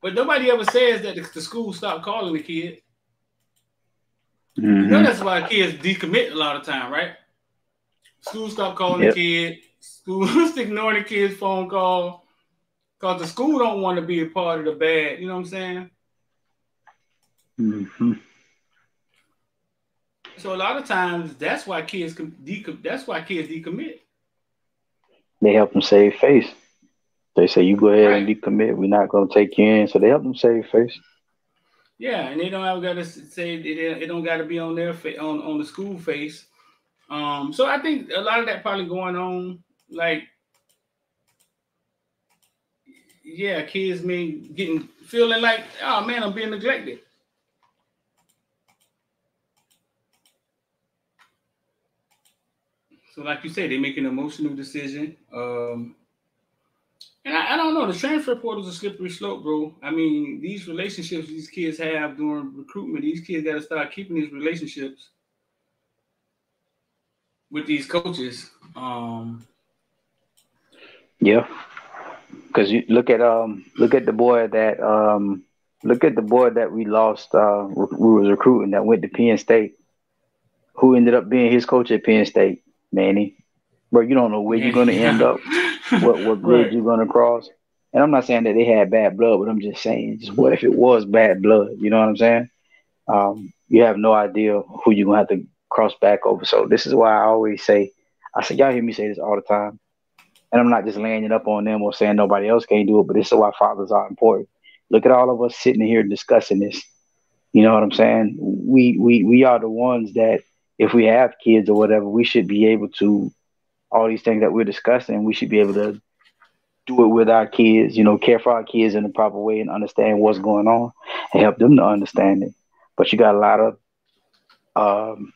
But nobody ever says that the, school stopped calling the kid. You know Mhm. that's why kids decommit a lot of time, right? School stopped calling Yep. the kid. School's ignoring the kid's phone call because the school don't want to be a part of the bad. You know what I'm saying? Mhm. So a lot of times that's why kids com- decom- that's why kids decommit. They help them save face. They say, you go ahead and decommit. We're not going to take you in. So they help them save face. Yeah, and they don't have got to say it, it don't got to be on their fa- on on the school face. Um, so I think a lot of that probably going on. Like, yeah, kids may getting feeling like, oh man, I'm being neglected. So, like you said, they make an emotional decision. Um, and I, I don't know. The transfer portal is a slippery slope, bro. I mean, these relationships these kids have during recruitment, these kids got to start keeping these relationships with these coaches. Um, Yeah. Because you look at um look at the boy that um look at the boy that we lost uh we was recruiting that went to Penn State, who ended up being his coach at Penn State, Manny. Bro, you don't know where you're gonna end up, what what grade Right. you're gonna cross. And I'm not saying that they had bad blood, but I'm just saying, just what if it was bad blood? You know what I'm saying? Um, you have no idea who you're gonna have to cross back over. So this is why I always say, I say y'all hear me say this all the time and I'm not just laying it up on them or saying nobody else can't do it, but this is why fathers are important. Look at all of us sitting here discussing this. You know what I'm saying? We we we are the ones that if we have kids or whatever, we should be able to all these things that we're discussing, we should be able to do it with our kids, you know, care for our kids in the proper way and understand what's going on and help them to understand it. But you got a lot of um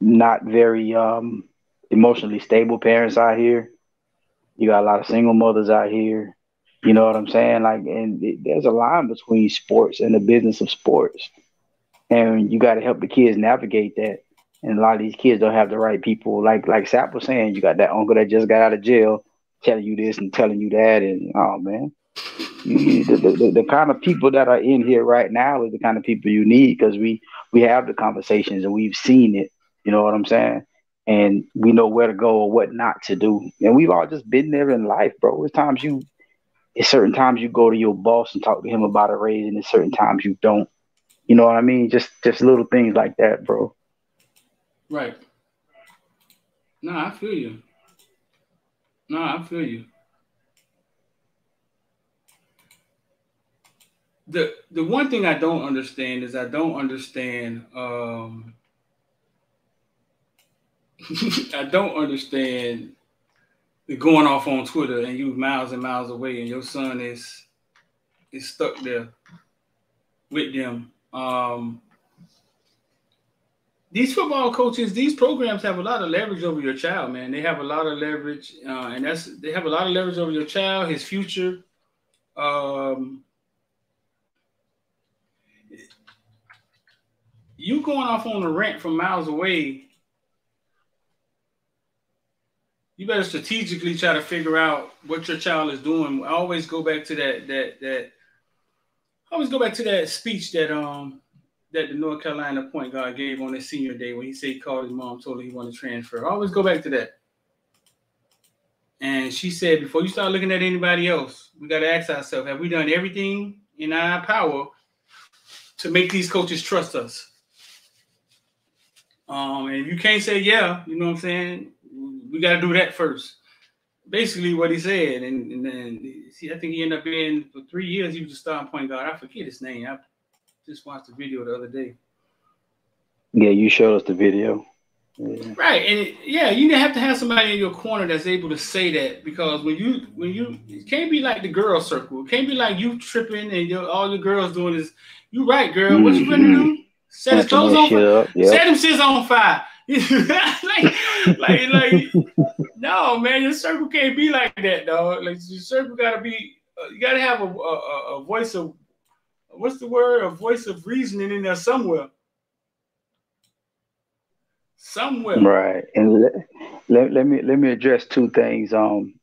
not very um emotionally stable parents out here. You got a lot of single mothers out here. You know what I'm saying? Like, and it, there's a line between sports and the business of sports, and you got to help the kids navigate that. And a lot of these kids don't have the right people. Like, like Sap was saying, you got that uncle that just got out of jail telling you this and telling you that, and oh man, you, the, the, the kind of people that are in here right now is the kind of people you need because we we have the conversations and we've seen it. You know what I'm saying? And we know where to go or what not to do. And we've all just been there in life, bro. There's times you, at certain times you go to your boss and talk to him about a raise, and at certain times you don't. You know what I mean? Just just little things like that, bro. Right. No, I feel you. No, I feel you. The the one thing I don't understand is I don't understand um I don't understand going off on Twitter and you miles and miles away and your son is is stuck there with them. Um these football coaches, these programs have a lot of leverage over your child, man. They have a lot of leverage, uh, and that's they have a lot of leverage over your child, his future. Um, you going off on a rant from miles away. You better strategically try to figure out what your child is doing. I always go back to that that that. I always go back to that speech that um that the North Carolina point guard gave on his senior day when he said he called his mom, told her he wanted to transfer. I always go back to that. And she said, before you start looking at anybody else, we got to ask ourselves, have we done everything in our power to make these coaches trust us? Um, and if you can't say yeah, you know what I'm saying? We got to do that first. basically what he said, and, and then see, I think he ended up being for three years. He was a starting point guard. I forget his name. I just watched the video the other day. Yeah, you showed us the video. Yeah. Right, and it, yeah, you have to have somebody in your corner that's able to say that because when you when you it can't be like the girl circle. It can't be like you tripping and your, all your girls doing is you right, girl. What you gonna mm-hmm. do? Set his clothes on fire. Yep. Set them shits on fire. Like, like, like, no, man, your circle can't be like that, dog. Like, your circle gotta be. Uh, you gotta have a, a a voice of what's the word? A voice of reasoning in there somewhere. Somewhere. Right. And let, let, let me let me address two things um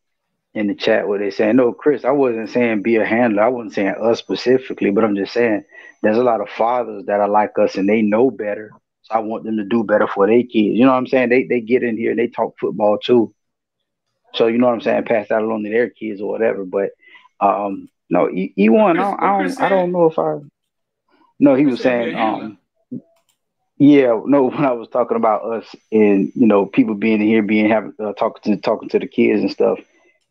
in the chat where they saying, no, Chris, I wasn't saying be a handler. I wasn't saying us specifically, but I'm just saying there's a lot of fathers that are like us and they know better. So I want them to do better for their kids. You know what I'm saying? They they get in here and they talk football too. So you know what I'm saying? Pass that along to their kids or whatever. But um no, E E one, I don't, I don't I don't know if I no, he was saying um yeah, no. When I was talking about us and you know people being here, being having uh, talking to talking to the kids and stuff,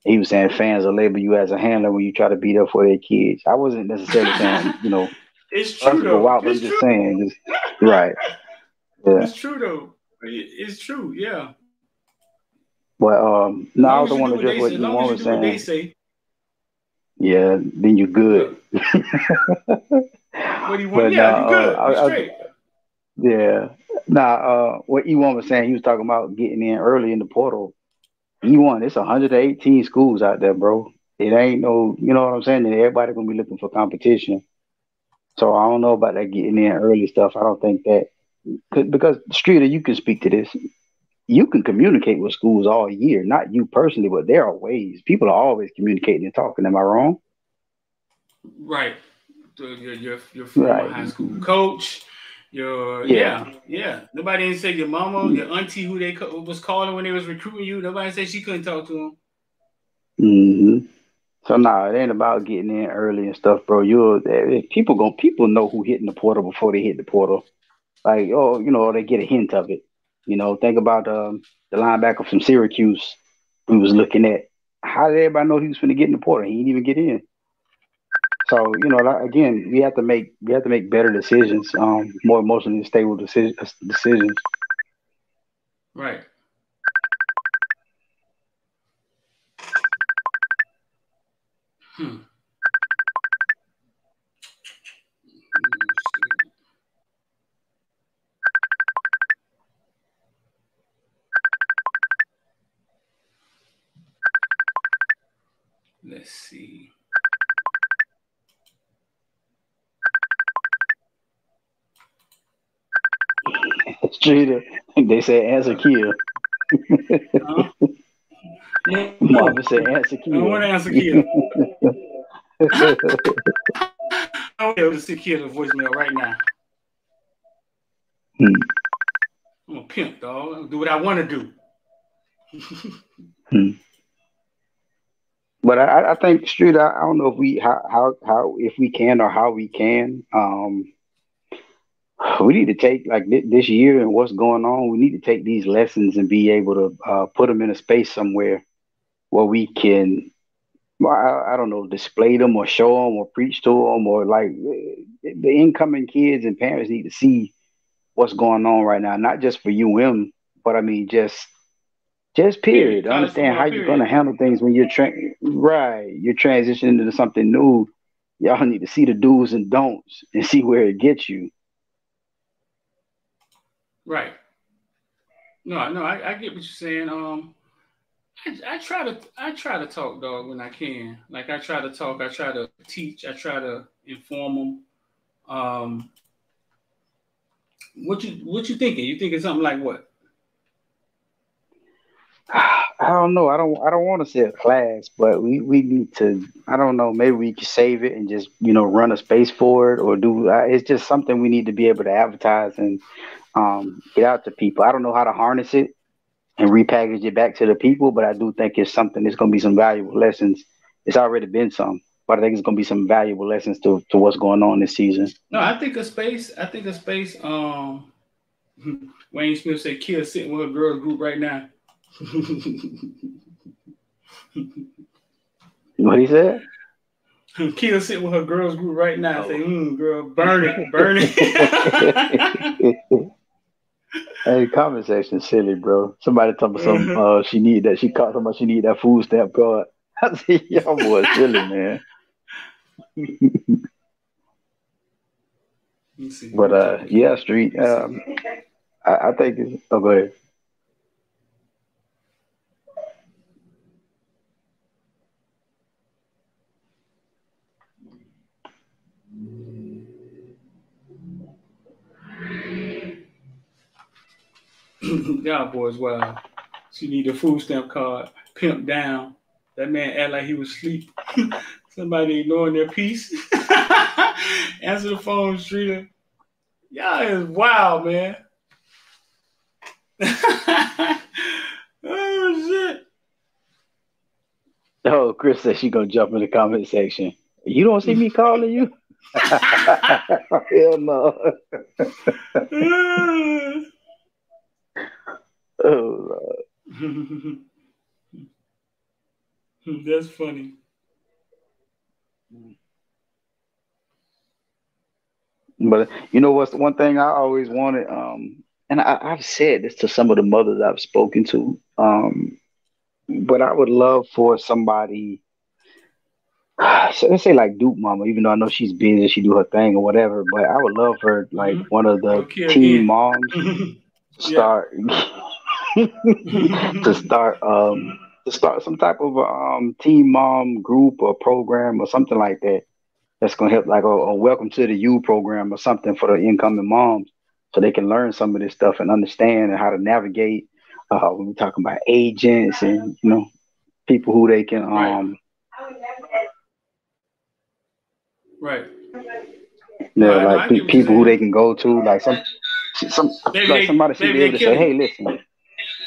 he was saying fans will label you as a handler when you try to be there for their kids. I wasn't necessarily saying you know It's true go out, but just saying, just, right? Yeah. It's true though. It's true. Yeah. But um, no, I As also long want as to address what what they say, as you as was they saying. say. Yeah, then you're good. What do you But want? Yeah, nah, you good. uh, You I, I, yeah. Nah, uh, what E1 was saying, he was talking about getting in early in the portal. E1, it's 118 schools out there, bro. It ain't no, you know what I'm saying? Everybody gonna be looking for competition. So I don't know about that getting in early stuff. I don't think that because Streeter, you can speak to this. You can communicate with schools all year, not you personally, but there are ways. People are always communicating and talking. Am I wrong? Right. Your your your former Right. high school coach. Your Yeah. yeah yeah. Nobody didn't say your mama, your auntie who they was calling when they was recruiting you. Nobody said she couldn't talk to them. hmm So nah, it ain't about getting in early and stuff, bro. You're eh, people go people know who hitting the portal before they hit the portal. Like, oh, you know, they get a hint of it. You know, think about um, the linebacker from Syracuse we was looking at. How did everybody know he was going to get in the portal? He didn't even get in. So you know, again, we have to make we have to make better decisions, um, more emotionally stable decision, decisions. Right. Hmm. Let's see. Streeter, they said answer kill. Huh? Marvin said answer I kill. don't want to answer Kia. I want to see Kia the voicemail right now. Hmm. I'm a pimp, dog. I'll do what I want to do. Hmm. But I, I think Street, I, I don't know if we how, how how if we can or how we can. Um, we need to take like thi- this year and what's going on. We need to take these lessons and be able to uh, put them in a space somewhere where we can. I, I don't know, display them or show them or preach to them or like the incoming kids and parents need to see what's going on right now. Not just for UM, but I mean just just period. College Understand how you're going to handle things when you're tra- right. You're transitioning into something new. Y'all need to see the do's and don'ts and see where it gets you. Right. No, no, I, I get what you're saying. Um, I, I try to I try to talk, dog, when I can. Like I try to talk, I try to teach, I try to inform them. Um, what you what you thinking? You thinking something like what? I don't know. I don't. I don't want to say a class, but we we need to. I don't know. Maybe we could save it and just you know run a space for it, or do. Uh, it's just something we need to be able to advertise and um, get out to people. I don't know how to harness it and repackage it back to the people, but I do think it's something. It's going to be some valuable lessons. It's already been some, but I think it's going to be some valuable lessons to to what's going on this season. No, I think a space. I think a space. Um, Wayne Smith said, "Kia sitting with a girls group right now." What he said? Kia sit with her girls group right now. and Say, mm, girl, burn it, burn it. Hey, comment section silly, bro. Somebody told me some uh she need that she caught somebody she need that food stamp card. I said, y'all boys silly, man. But uh yeah, street. Um I, I think it's oh go ahead. Y'all boys, wow. She need a food stamp card, pimp down. That man act like he was asleep. Somebody ignoring their piece. Answer the phone, Streeter. Y'all is wild, man. oh shit. Oh, Chris said she gonna jump in the comment section. You don't see me calling you? Hell no. Oh That's funny. But you know what's the one thing I always wanted, um, and I, I've said this to some of the mothers I've spoken to, um, but I would love for somebody, so let's say like Duke Mama, even though I know she's busy, she do her thing or whatever, but I would love her like one of the Okay, teen moms start to start um to start some type of um teen mom group or program or something like that that's gonna help like a, a welcome to the U program or something for the incoming moms so they can learn some of this stuff and understand and how to navigate uh when we're talking about agents and you know people who they can um Right. know, Right, like pe- people who they can go to like some some like somebody should be able to say hey listen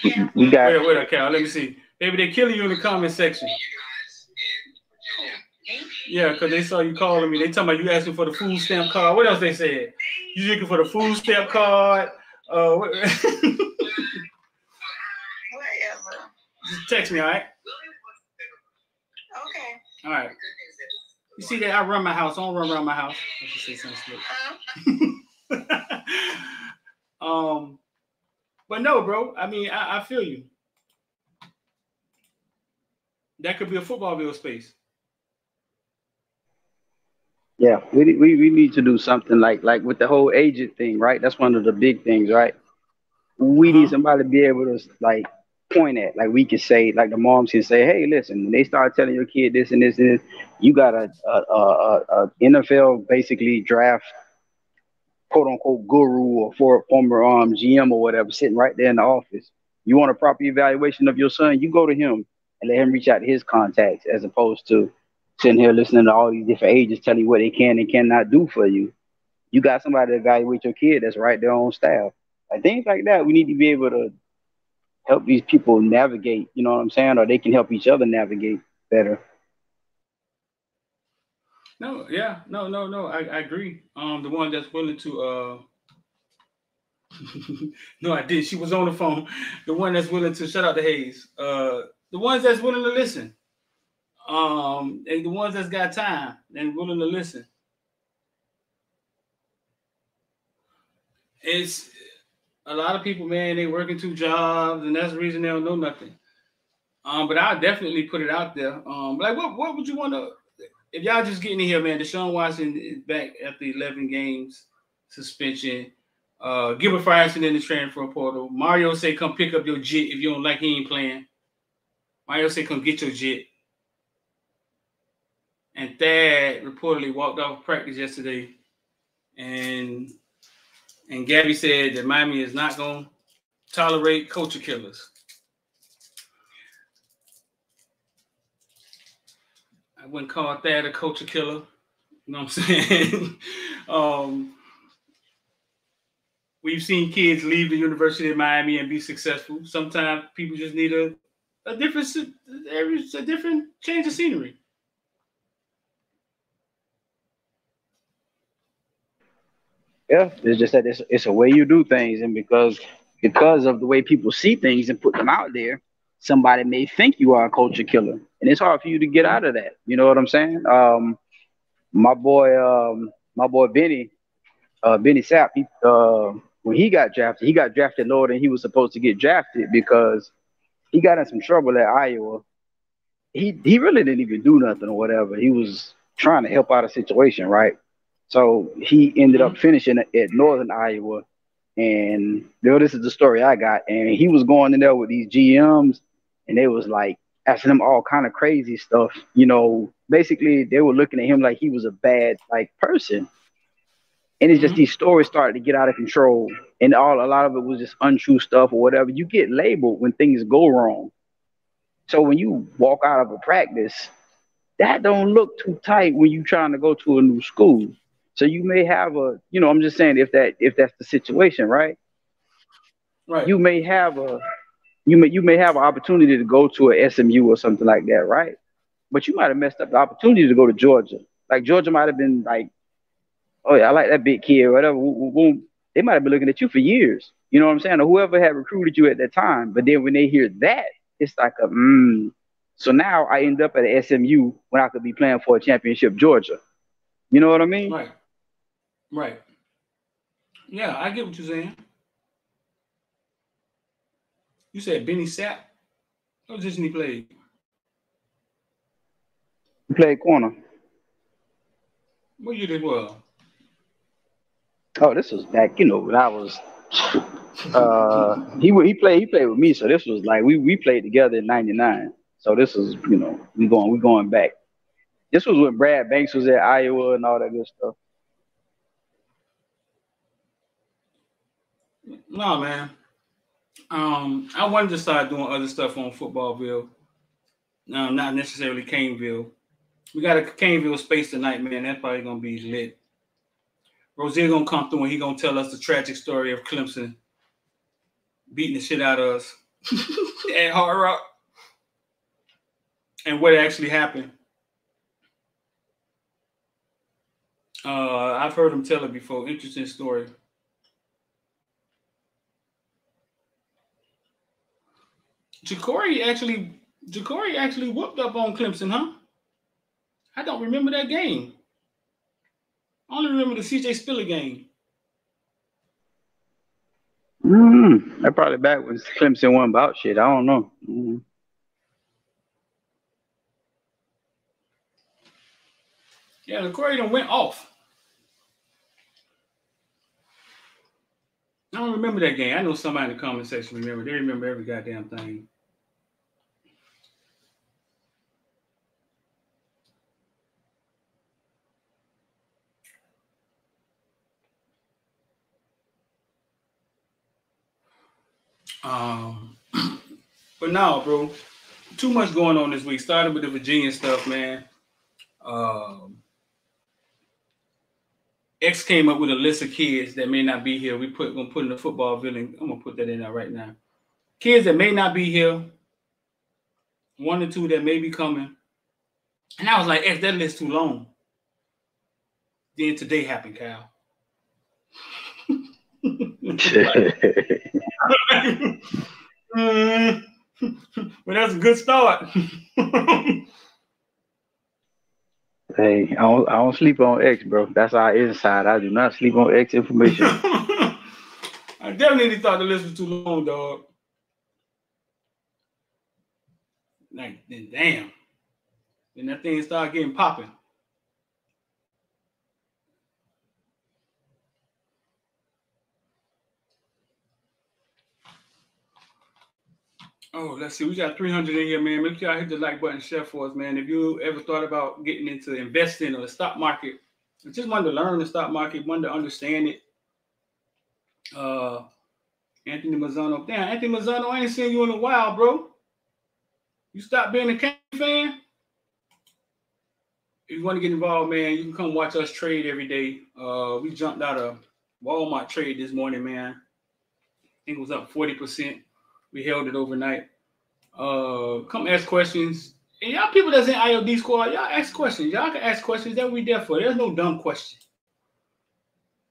we- we got Wait, wait, okay, let me see. Maybe they're killing you in the comment section. Yeah, because they saw you calling me. They talking about you asking for the food stamp card. What else they said? You looking for the food stamp card? Uh, what- Just text me, all right? Okay. All right. You see that I run my house. I don't run around my house. Let's just say something slick. um, but no, bro. I mean, I, I feel you. That could be a football bill space. Yeah, we, we we need to do something like like with the whole agent thing, right? That's one of the big things, right? We need uh-huh. somebody to be able to like point at, like we can say, like the moms can say, "Hey, listen, when they start telling your kid this and this and this, you got a a, a, a, a NFL basically draft quote unquote guru or for former um GM or whatever sitting right there in the office. You want a proper evaluation of your son, you go to him and let him reach out to his contacts as opposed to sitting here listening to all these different agents telling you what they can and cannot do for you. You got somebody to evaluate your kid that's right there on staff. Like things like that, we need to be able to help these people navigate, you know what I'm saying? Or they can help each other navigate better. No, yeah, no, no, no. I, I agree. Um, the one that's willing to uh no, I did. She was on the phone. The one that's willing to shut out the haze. Uh the ones that's willing to listen. Um, and the ones that's got time and willing to listen. It's a lot of people, man, they working two jobs, and that's the reason they don't know nothing. Um, but I definitely put it out there. Um, like what what would you want to if y'all just getting in here, man, Deshaun Watson is back after 11 games suspension. Uh, Gilbert Frierson in the transfer portal. Mario say, come pick up your jit if you don't like he ain't playing. Mario say, come get your jit. And Thad reportedly walked off practice yesterday. And and Gabby said that Miami is not going to tolerate culture killers. Wouldn't call Thad a culture killer. You know what I'm saying? um, we've seen kids leave the University of Miami and be successful. Sometimes people just need a a different a different change of scenery. Yeah, it's just that it's, it's a way you do things, and because because of the way people see things and put them out there, somebody may think you are a culture killer, and it's hard for you to get out of that. You know what I'm saying? Um, my boy, um, my boy Benny, uh, Benny Sapp, he, uh, when he got drafted, he got drafted lower than he was supposed to get drafted because he got in some trouble at Iowa. He he really didn't even do nothing or whatever. He was trying to help out a situation, right? So he ended up finishing at Northern Iowa. And you know, this is the story I got. And he was going in there with these GMs, and they was like asking him all kind of crazy stuff. You know, basically they were looking at him like he was a bad like person. And it's just mm-hmm. these stories started to get out of control. And all a lot of it was just untrue stuff or whatever. You get labeled when things go wrong. So when you walk out of a practice, that don't look too tight when you're trying to go to a new school. So you may have a, you know, I'm just saying if that if that's the situation, right? Right. You may have a you may you may have an opportunity to go to a SMU or something like that, right? But you might have messed up the opportunity to go to Georgia. Like Georgia might have been like, oh yeah, I like that big kid whatever. They might have been looking at you for years. You know what I'm saying? Or whoever had recruited you at that time. But then when they hear that, it's like a mm. So now I end up at SMU when I could be playing for a championship Georgia. You know what I mean? Right. Right. Yeah, I get what you're saying. You said Benny Sapp. What position he played? He played corner. What year did well? Oh, this was back, you know, when I was uh he he played he played with me, so this was like we we played together in '99. So this was, you know, we going we going back. This was when Brad Banks was at Iowa and all that good stuff. No, man. Um, I wanted to start doing other stuff on Footballville. Um, not necessarily Caneville. We got a Caneville space tonight, man. That's probably gonna be lit. Rozier gonna come through and he gonna tell us the tragic story of Clemson beating the shit out of us at Hard Rock and what actually happened. Uh, I've heard him tell it before. Interesting story. Ja'Cory actually, Ja'Cory actually whooped up on Clemson, huh? I don't remember that game. I only remember the CJ Spiller game. Mm, that probably back when Clemson won about shit. I don't know. Mm. Yeah, Ja'Cory done went off. I don't remember that game. I know somebody in the comment section remember. They remember every goddamn thing. Um, but now, bro, too much going on this week. Started with the Virginia stuff, man. Um, X came up with a list of kids that may not be here. We put gonna put in the football villain. I'm gonna put that in there right now. Kids that may not be here. One or two that may be coming. And I was like, X, that list too long. Then today happened. Mm. well, that's a good start. Hey, I don't, I don't sleep on X, bro. That's our inside. I do not sleep on X information. I definitely thought the list was too long, dog. Like, then damn. Then that thing started getting popping. Oh, let's see. We got 300 in here, man. Make sure y'all hit the like button, share for us, man. If you ever thought about getting into investing or the stock market, I just wanted to learn the stock market, wanted to understand it. Uh, Anthony Mazzano. Damn, Anthony Mazzano, I ain't seen you in a while, bro. You stopped being a Cane fan? If you want to get involved, man, you can come watch us trade every day. Uh, we jumped out of Walmart trade this morning, man. I think it was up 40%. We held it overnight. Uh, come ask questions. And y'all people that's in IOD squad, y'all ask questions. Y'all can ask questions that we there for. There's no dumb question.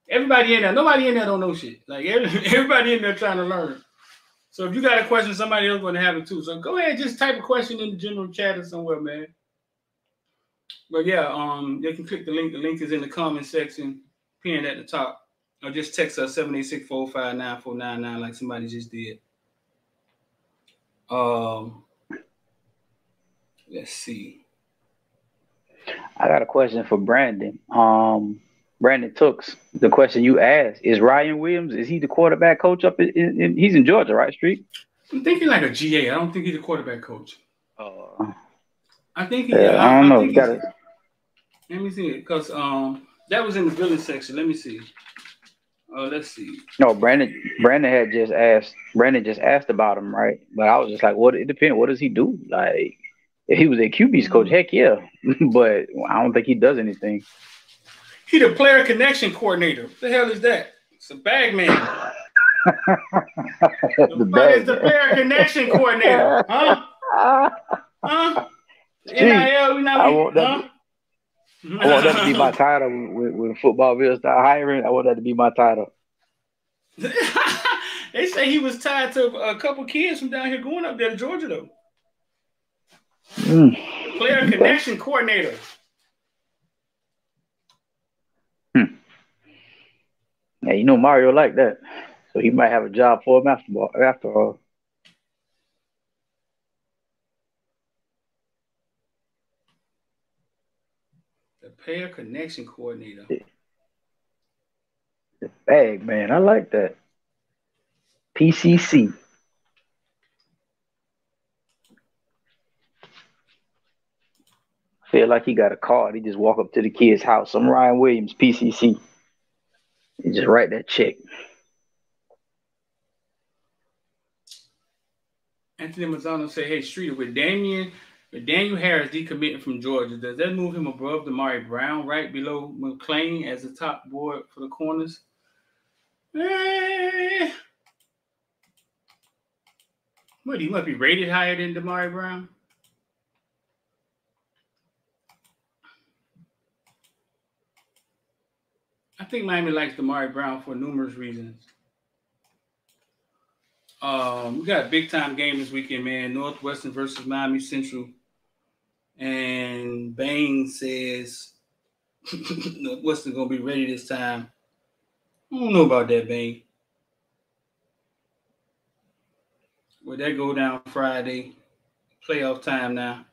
Everybody in there, nobody in there don't know shit. Like every, everybody in there trying to learn. So if you got a question, somebody else going to have it too. So go ahead, just type a question in the general chat or somewhere, man. But yeah, um, you can click the link. The link is in the comment section, pinned at the top, or just text us 786-459-499 like somebody just did. Um, let's see. I got a question for Brandon. Um, Brandon Tooks, the question you asked is Ryan Williams. Is he the quarterback coach up in? in, in- he's in Georgia, right? Street. I'm thinking like a GA. I don't think he's a quarterback coach. Uh, I think he, yeah, I don't know. think You he's- gotta, Let me see it because um that was in the billing section. Let me see. Uh, let's see. no, Brandon. Brandon had just asked. Brandon just asked about him, right? But I was just like, what? It depends. What does he do? Like, if he was a QB's coach, heck yeah. but I don't think he does anything. He the player connection coordinator. What the hell is that? It's a bag man. the What is bag. the player connection coordinator? Huh? Huh? Gee, NIL, we not I want that huh? I want that to be my title when, when Footballville start hiring. I want that to be my title. they say he was tied to a couple kids from down here going up there to Georgia though. Mm. Player connection coordinator. Yeah, you know Mario like that, so he might have a job for him after after all. The player connection coordinator. The bag man, I like that. PCC. Feel like he got a card. He just walk up to the kid's house. I'm Ryan Williams, PCC. He just write that check. Anthony Mazzano say, "Hey, Streeter, with Damian, with Daniel Harris decommitting from Georgia, does that move him above Damari Brown, right below McClain as the top board for the corners?" Eh. What he must be rated higher than Damari Brown. I think Miami likes Damari Brown for numerous reasons. Um, we got a big time game this weekend, man. Northwestern versus Miami Central. And Bain says Northwestern gonna be ready this time. I don't know about that, Bain. Will that go down Friday? Playoff time now.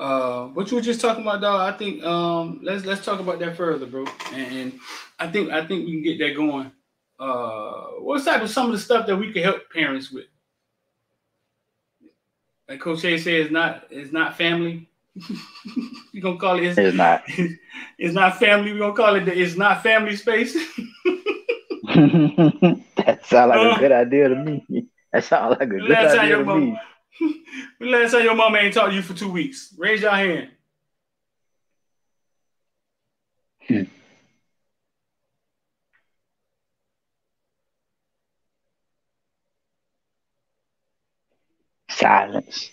Uh, what you were just talking about, dog. I think um, let's let's talk about that further, bro. And, and I think I think we can get that going. Uh, what's type of some of the stuff that we can help parents with? Like Coach A said, it's not it's not family. you gonna call it it's, It's not. it's not family. We gonna call it the, it's not family space. that sounds like Uh. a good idea to me. That sounds like a good idea your to mom, me. last time your mama ain't talked to you for two weeks? Raise your hand. Silence.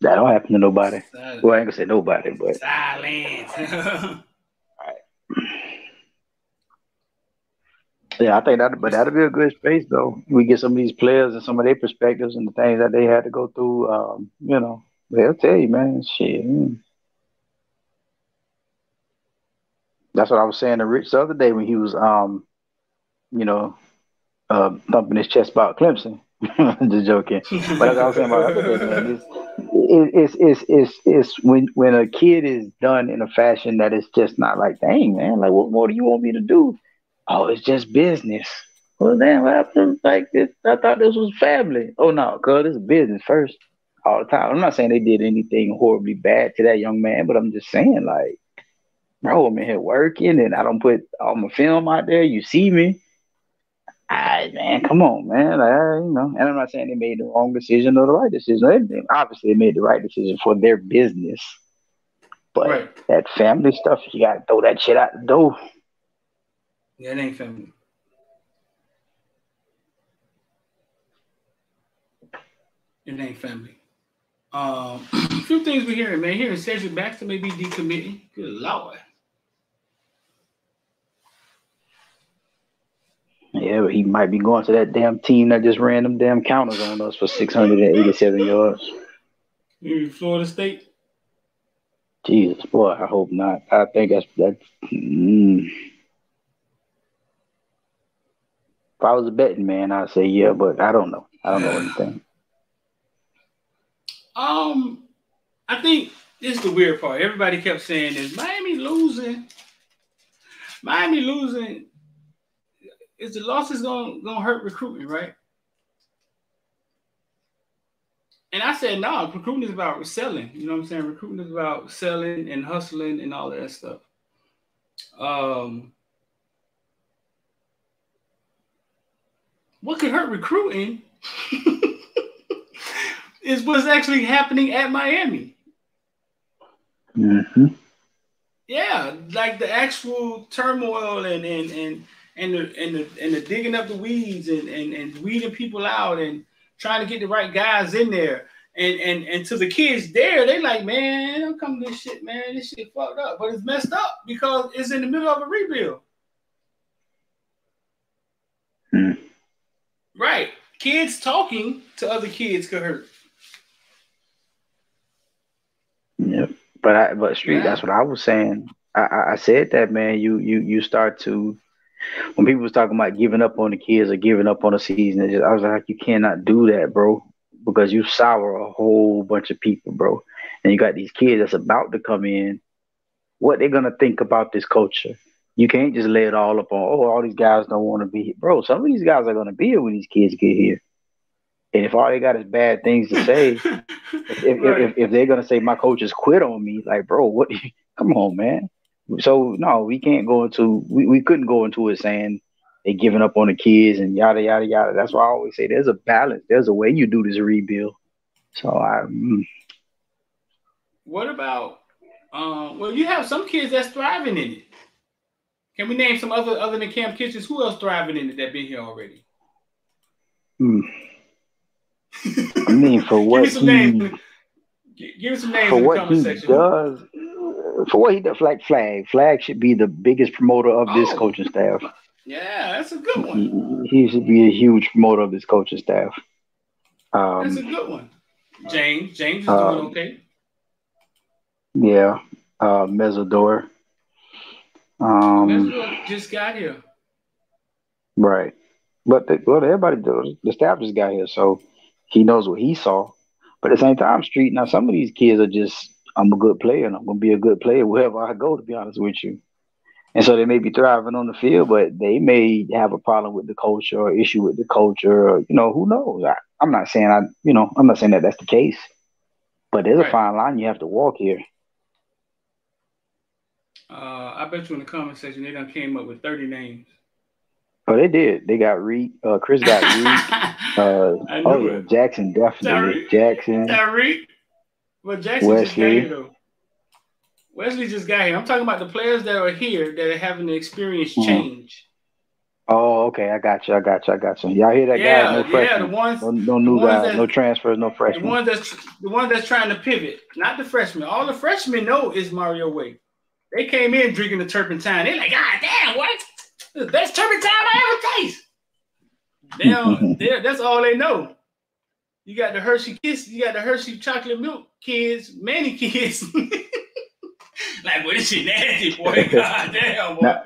That don't happen to nobody. Silence. Well, I ain't gonna say nobody, but Silence. All right. yeah, I think that. But that'll be a good space, though. We get some of these players and some of their perspectives and the things that they had to go through. Um, you know, they'll tell you, man. Shit. mm. That's what I was saying to Rich the other day when he was, um, you know, uh, thumping his chest about Clemson. Just joking. But as I was saying about the other day, man, it's, it, it's, it's, it's, it's when, when a kid is done in a fashion that it's just not like, dang, man, like, what more do you want me to do? Oh, it's just business. Well, then what happened? Like, this, I thought this was family. Oh, no, this is business first all the time. I'm not saying they did anything horribly bad to that young man, but I'm just saying, like, bro, I'm in here working and I don't put all my film out there. You see me. I man, come on, man. Like, I- you know, and I'm not saying they made the wrong decision or the right decision. or anything. Obviously, they made the right decision for their business. But Right. that family stuff, you gotta throw that shit out the door. Yeah, it ain't family. It ain't family. Um, a few things we're hearing, man. Hearing Cedric Baxter may be decommitting. Good lord. Yeah, he might be going to that damn team that just ran them damn counters on us for 687 yards. Florida State. Jesus, boy, I hope not. I think that's that's. Mm. If I was a betting man, I'd say yeah, but I don't know. I don't know anything. Um, I think this is the weird part. Everybody kept saying is Miami losing. Miami losing. Is the losses gonna gonna hurt recruiting, right? And I said, no, recruiting is about selling. You know what I'm saying? Recruiting is about selling and hustling and all of that stuff. Um, what could hurt recruiting is what's actually happening at Miami. Mm-hmm. Yeah, like the actual turmoil and and and and the and the and the digging up the weeds and and, and weeding people out and trying to get the right guys in there. And and and to the kids there, they like, man, don't come to this shit, man. This shit fucked up. But it's messed up because it's in the middle of a rebuild. Hmm. Right. Kids talking to other kids could hurt. Yep. But I but street, Yeah. that's what I was saying. I, I, I said that man, you you you start to when people was talking about giving up on the kids or giving up on the season, just, I was like, you cannot do that, bro, because you sour a whole bunch of people, bro. And you got these kids that's about to come in. What they're gonna think about this culture? You can't just lay it all up on. Oh, all these guys don't want to be here, bro. Some of these guys are gonna be here when these kids get here. And if all they got is bad things to say, if, if, if, if they're gonna say my coaches quit on me, like, bro, what? Come on, man. So no, we can't go into we, we couldn't go into it saying they giving up on the kids and yada yada yada. That's why I always say there's a balance. There's a way you do this rebuild. So I mm, What about um well you have some kids that's thriving in it. Can we name some other other than Cam Kinchens? Who else thriving in it that been here already? mm. I mean for what Give me some he names. Give me some names for in the what comment he section. does for what he does like flag. Flag should be the biggest promoter of this Oh. coaching staff. Yeah, that's a good one. He, he should be a huge promoter of this coaching staff. That's a Um, good one. James, James is Um, doing okay. yeah, uh, Mesidor. Um, Mesidor just got here. right, but the, well, everybody does. The staff just got here, so he knows what he saw. But at the same time, Street now some of these kids are just I'm a good player and I'm gonna be a good player wherever I go. To be honest with you, and so they may be thriving on the field, but they may have a problem with the culture or issue with the culture. Or, you know, who knows? I, I'm not saying I, you know, I'm not saying that that's the case, but there's Right. a fine line you have to walk here. Uh, I bet you in the comment section they done came up with 30 names. Oh, they did. They got Reed. Uh, Chris got Reed. Uh, oh yeah. Jackson definitely. Tyreek. Jackson. Tyreek. But Jackson just got Wesley. here though. Wesley just got here. I'm talking about the players that are here that are having the experience Mhm. change. Oh, okay. I got you. I got you. I got you. Y'all hear that, Yeah, guys? No yeah, the freshmen. ones no, no new guys. that- no transfers. No freshmen. the freshmen. ones that's the one that's trying to pivot, not the freshmen. All the freshmen know is Mario Way. They came in drinking the turpentine. They're like, God damn, what? The best turpentine I ever taste. They don't, they- that's all they know. You got the Hershey Kiss, you got the Hershey chocolate milk kids, many kids. like, boy, this shit nasty, boy. God damn, boy. Now,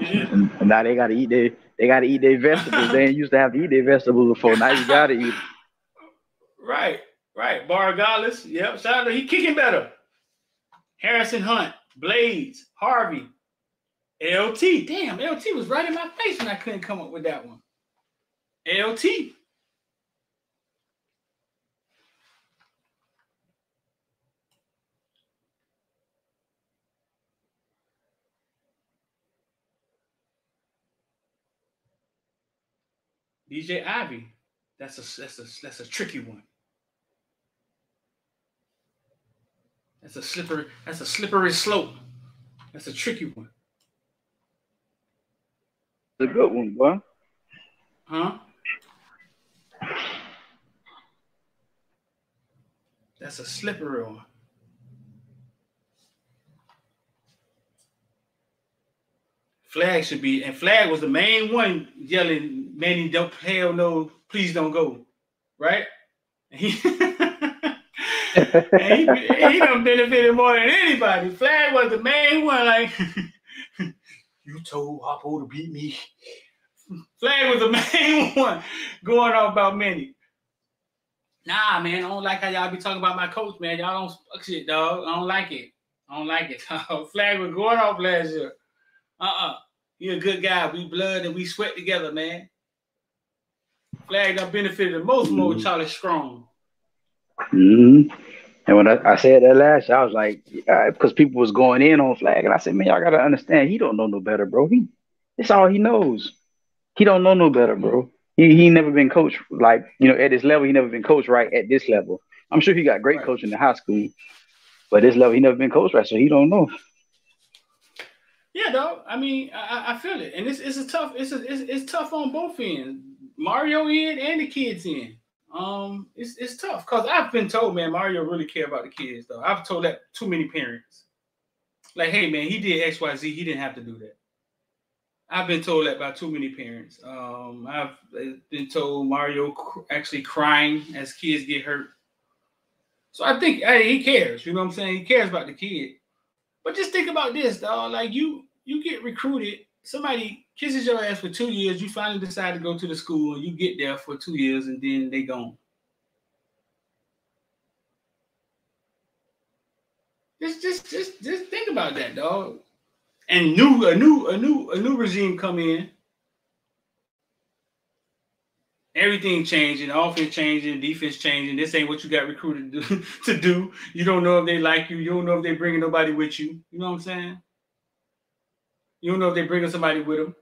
and now they gotta eat their they gotta eat their vegetables. they ain't used to have to eat their vegetables before. Now you gotta eat. Right, right. Borregales, yep. Shout out to he kicking better. Harrison Hunt, Blades, Harvey, LT. Damn, LT was right in my face when I couldn't come up with that one. LT. DJ Ivey. That's a that's a that's a tricky one. That's a slippery that's a slippery slope. That's a tricky one. It's a good one, boy. Huh? That's a slippery one. Flag should be, and Flag was the main one yelling Manny don't hell no, please don't go, right? And he, and he, he done benefited more than anybody. Flag was the main one, like you told Harpo to beat me. Flag was the main one going on about Manny. Nah, man, I don't like how y'all be talking about my coach, man. Y'all don't fuck shit, dog. I don't like it. I don't like it. Flag was going off last year. Uh-uh. He a good guy. We blood and we sweat together, man. Flag done benefited the most more with Charlie Strong. Mm-hmm. And when I, I said that last year, I was like, because people was going in on Flag, and I said, man, y'all gotta understand, he don't know no better, bro. He, it's all he knows. He don't know no better, bro. He he never been coached like you know at this level. He never been coached right at this level. I'm sure he got great Right. coaching in high school, but this level he never been coached right, so he don't know. Yeah, dog. I mean, I, I- I feel it, and it's it's a tough. It's a, it's it's tough on both ends. Mario in and the kids in. Um, it's it's tough because I've been told, man, Mario really care about the kids. Though I've told that too many parents. Like, hey, man, he did X Y Z. He didn't have to do that. I've been told that by too many parents. Um, I've been told Mario cr- actually crying as kids get hurt. So I think hey, he cares. You know what I'm saying? He cares about the kid. But just think about this, dog. Like you, you get recruited. Somebody kisses your ass for two years. You finally decide to go to the school, and you get there for two years, and then they gone. Just, just, just, just think about that, dog. And new, a new, a new, a new regime come in. Everything changing, offense changing, defense changing. This ain't what you got recruited to do, to do. You don't know if they like you. You don't know if they bringing nobody with you. You know what I'm saying? You don't know if they're bringing somebody with them.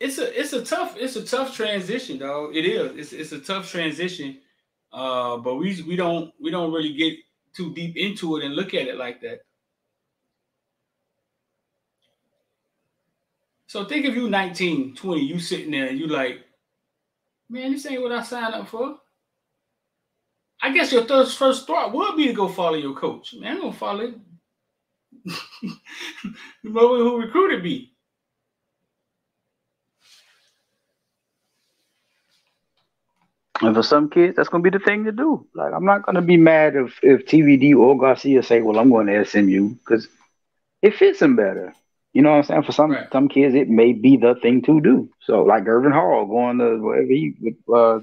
It's a it's a tough it's a tough transition, though. It is. It's it's a tough transition. Uh, but we we don't we don't really get too deep into it and look at it like that. So think if you 19, 20, you sitting there and you like, man, this ain't what I signed up for. I guess your first first thought would be to go follow your coach. Man, I'm gonna follow mother who recruited me. And for some kids, that's gonna be the thing to do. Like I'm not gonna be mad if if TVD or Garcia say, "Well, I'm going to SMU," because it fits them better. You know what I'm saying? For some Right. some kids, it may be the thing to do. So like Irvin Hall going to wherever he with uh,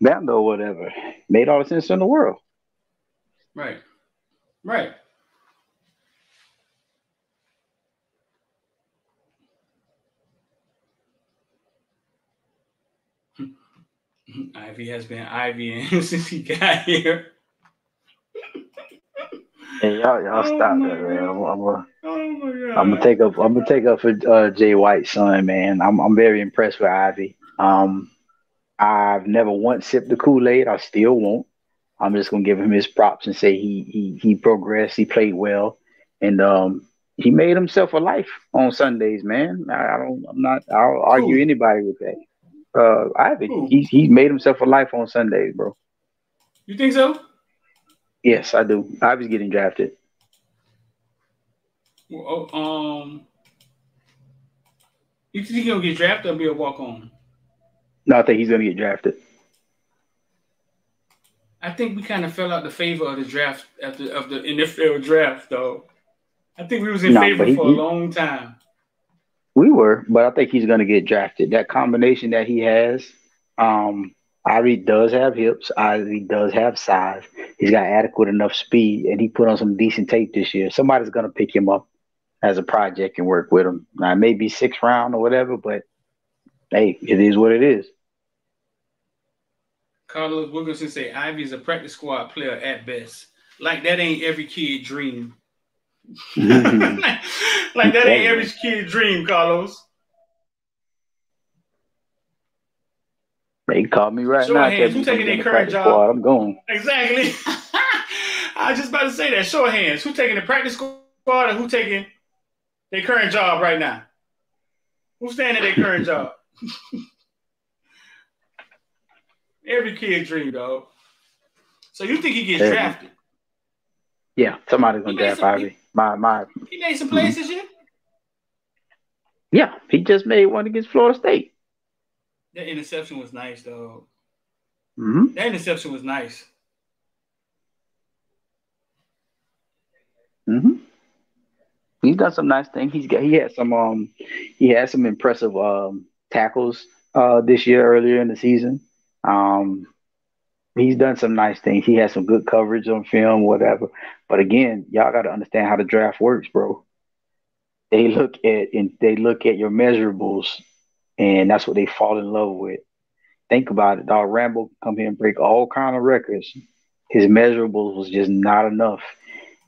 Bando or whatever made all the sense in the world. Right. Right. Ivey has been Ivey since he got here. Hey, y'all, y'all Oh stop that, man. I'm, I'm gonna, Oh. I'm gonna take up. I'm gonna take up for uh, Jay White's son, man. I'm, I'm very impressed with Ivey. Um, I've never once sipped the Kool Aid. I still won't. I'm just gonna give him his props and say he he he progressed. He played well, and um, he made himself a life on Sundays, man. I, I don't. I'm not. I'll argue Who? anybody with that. Uh, Who? he he made himself a life on Sundays, bro. You think so? Yes, I do. Ivey's getting drafted. Well, oh, um, you think he's gonna get drafted or be a walk on? No, I think he's gonna get drafted. I think we kind of fell out the favor of the draft after of the NFL draft, though. I think we was in No, favor he- for a he- long time. We were, but I think he's going to get drafted. That combination that he has, um, Ivey does have hips. Ivey does have size. He's got adequate enough speed, and he put on some decent tape this year. Somebody's going to pick him up as a project and work with him. Now, it may be sixth round or whatever, but hey, it is what it is. Carlos Wilkinson say Ivey's a practice squad player at best. Like that ain't every kid dream. Like that ain't every kid dream, Carlos. They call me right Show now. hands, who taking their the current job? squad. I'm going. Exactly. I was just about to say that. Show of hands. Who taking the practice squad or who taking their current job right now? Who's staying at their current job? Every kid dream, dog. So you think he gets Yeah. drafted? Yeah, somebody's gonna draft some- Ivey. My my He made some plays this year. Yeah, he just made one against Florida State. That interception was nice, though. hmm That interception was nice. Mm-hmm. He's done some nice things. He's got he had some um he had some impressive um tackles uh this year earlier in the season. Um he's done some nice things. He has some good coverage on film, whatever. But again, y'all gotta understand how the draft works, bro. They look at and they look at your measurables and that's what they fall in love with. Think about it, dog. Rambo come here and break all kind of records. His measurables was just not enough.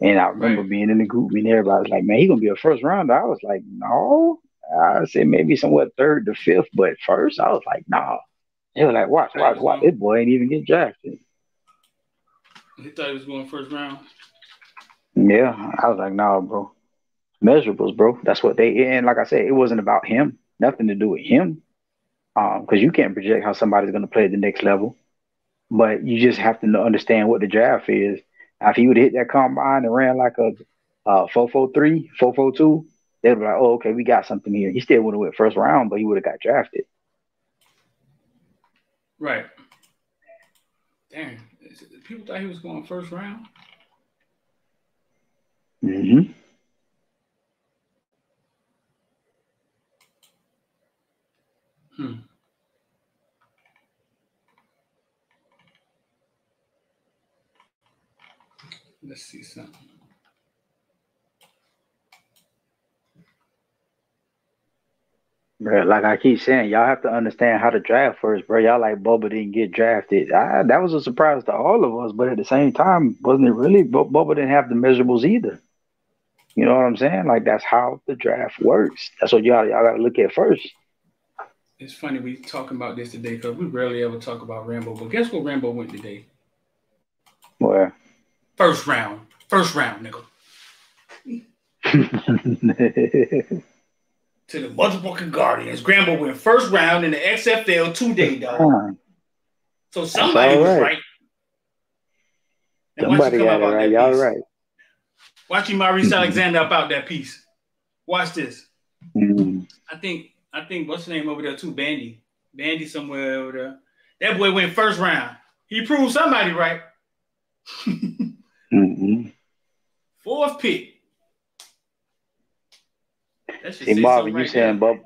And I remember Right. being in the group and everybody was like, man, he gonna be a first rounder. I was like, no. I said maybe somewhere third to fifth, but first I was like, nah. They were like, watch, watch, watch. This boy ain't even get drafted. He thought he was going first round. Yeah. I was like, nah, bro. Measurables, bro. That's what they and like I said, it wasn't about him. Nothing to do with him. Um, because you can't project how somebody's gonna play at the next level. But you just have to know, understand what the draft is. Now, if he would hit that combine and ran like a uh 443, 442, they'd be like, oh, okay, we got something here. He still would have went first round, but he would have got drafted. Right. Damn. People thought he was going first round. Mm-hmm. Hmm. Let's see something. Bro, like I keep saying, y'all have to understand how to draft first, bro. Y'all like Bubba didn't get drafted. I, that was a surprise to all of us, but at the same time, wasn't it really? Bu- Bubba didn't have the measurables either. You know what I'm saying? Like that's how the draft works. That's what y'all y'all got to look at first. It's funny we talking about this today because we rarely ever talk about Rambo. But guess what Rambo went today? Where? First round. First round, nigga. To the motherfucking Guardians. Rambo went first round in the XFL today, dog. Huh. So somebody all was right. right. And Somebody got it right. Y'all piece. right. Watch him Maurice Alexander up out that piece. Watch this. Mm. I think I think what's the name over there too? Bandy. Bandy somewhere over there. That boy went first round. He proved somebody right. Mm-hmm. Fourth pick. See, Marvin, you right saying. Bubba?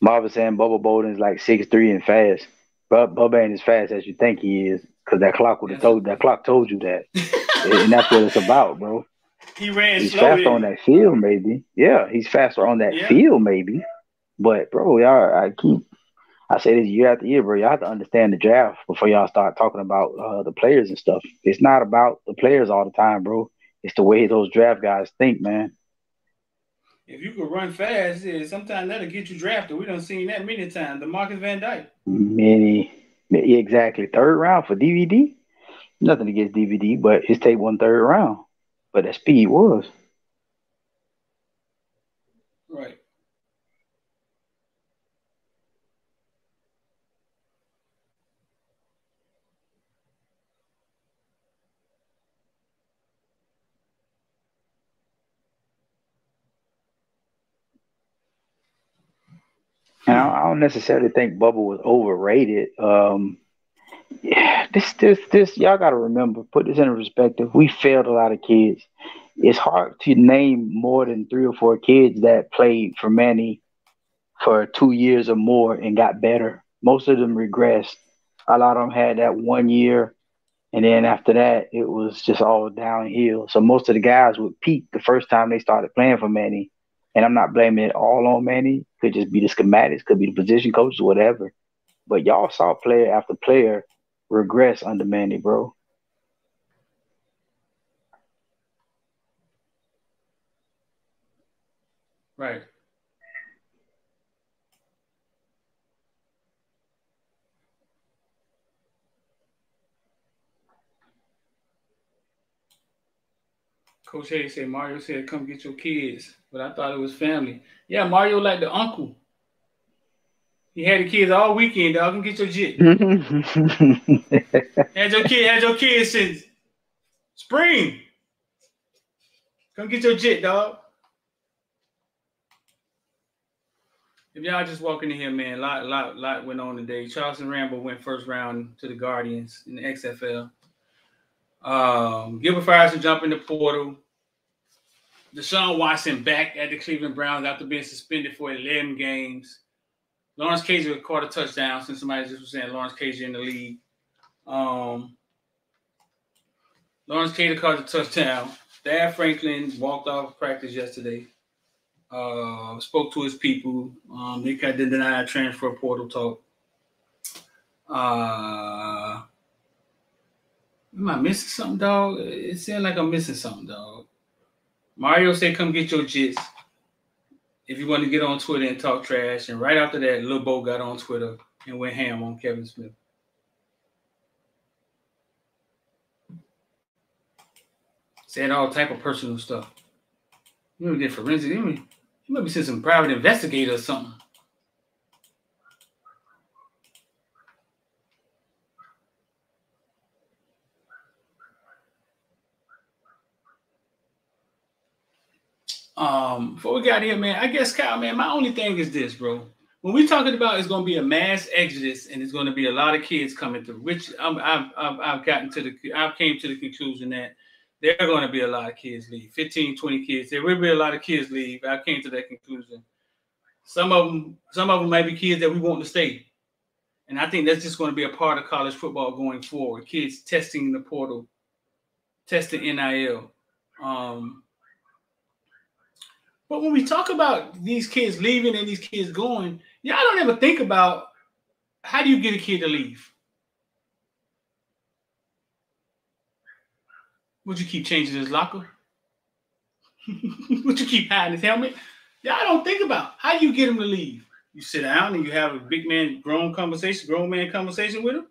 Marvin saying Bubba Bolden's like six three and fast, but Bubba ain't as fast as you think he is, because that clock would have told that clock told you that, and that's what it's about, bro. He ran He's slow. faster on that field, maybe. Yeah, he's faster on that Yeah. field, maybe. But bro, y'all, I keep, I say this year after year, bro. Y'all have to understand the draft before y'all start talking about uh, the players and stuff. It's not about the players all the time, bro. It's the way those draft guys think, man. If you could run fast, yeah, sometimes that'll get you drafted. We done seen that many times. The Marcus Van Dyke. Many, exactly. Third round for DVD. Nothing against DVD, but his tape won third round. But that speed was. Don't necessarily think Bubba was overrated. Um, yeah, this, this, this, y'all got to remember, put this in perspective. We failed a lot of kids. It's hard to name more than three or four kids that played for Manny for two years or more and got better. Most of them regressed. A lot of them had that one year, and then after that, it was just all downhill. So most of the guys would peak the first time they started playing for Manny. And I'm not blaming it all on Manny. Could just be the schematics, could be the position coaches, whatever. But y'all saw player after player regress under Manny, bro. Right. Coach Hayes said Mario said come get your kids, but I thought it was family. Yeah, Mario like the uncle. He had the kids all weekend, dog. Come get your jit. Had your kid, had your kids since spring. Come get your jit, dog. If y'all just walking in here, man, lot, lot, lot went on today. Charleston Rambo went first round to the Guardians in the XFL. Um, Gilbert Frierson jump in the portal. Deshaun Watson back at the Cleveland Browns after being suspended for 11 games. Lawrence Cager caught a touchdown since somebody just was saying Lawrence Cager in the league. Um, Lawrence Cager caught a touchdown. Thad Franklin walked off practice yesterday. Uh, spoke to his people. Um, they kind of denied transfer portal talk. Uh, am I missing something, dog? It seems like I'm missing something, dog. Mario said, "Come get your jits." If you want to get on Twitter and talk trash, and right after that, Lil Bo got on Twitter and went ham on Kevin Smith. Saying all type of personal stuff. You know, get forensic. You may, you might be seeing some private investigator or something. Um, before we got here, man, I guess Kyle, man, my only thing is this, bro. When we talking about it's going to be a mass exodus and it's going to be a lot of kids coming through, which I'm, I've, I've, I've gotten to the, I've came to the conclusion that there are going to be a lot of kids leave 15 20 kids. There will be a lot of kids leave. I came to that conclusion. Some of them some of them might be kids that we want to stay. And i think that's just going to be a part of college football going forward. Kids testing the portal testing nil um, but when we talk about these kids leaving and these kids going y'all don't ever think about how do you get a kid to leave Would you keep changing his locker? Would you keep hiding his helmet? Y'all don't think about how do you get him to leave. You sit down and you have a big man, grown conversation, grown man conversation with him.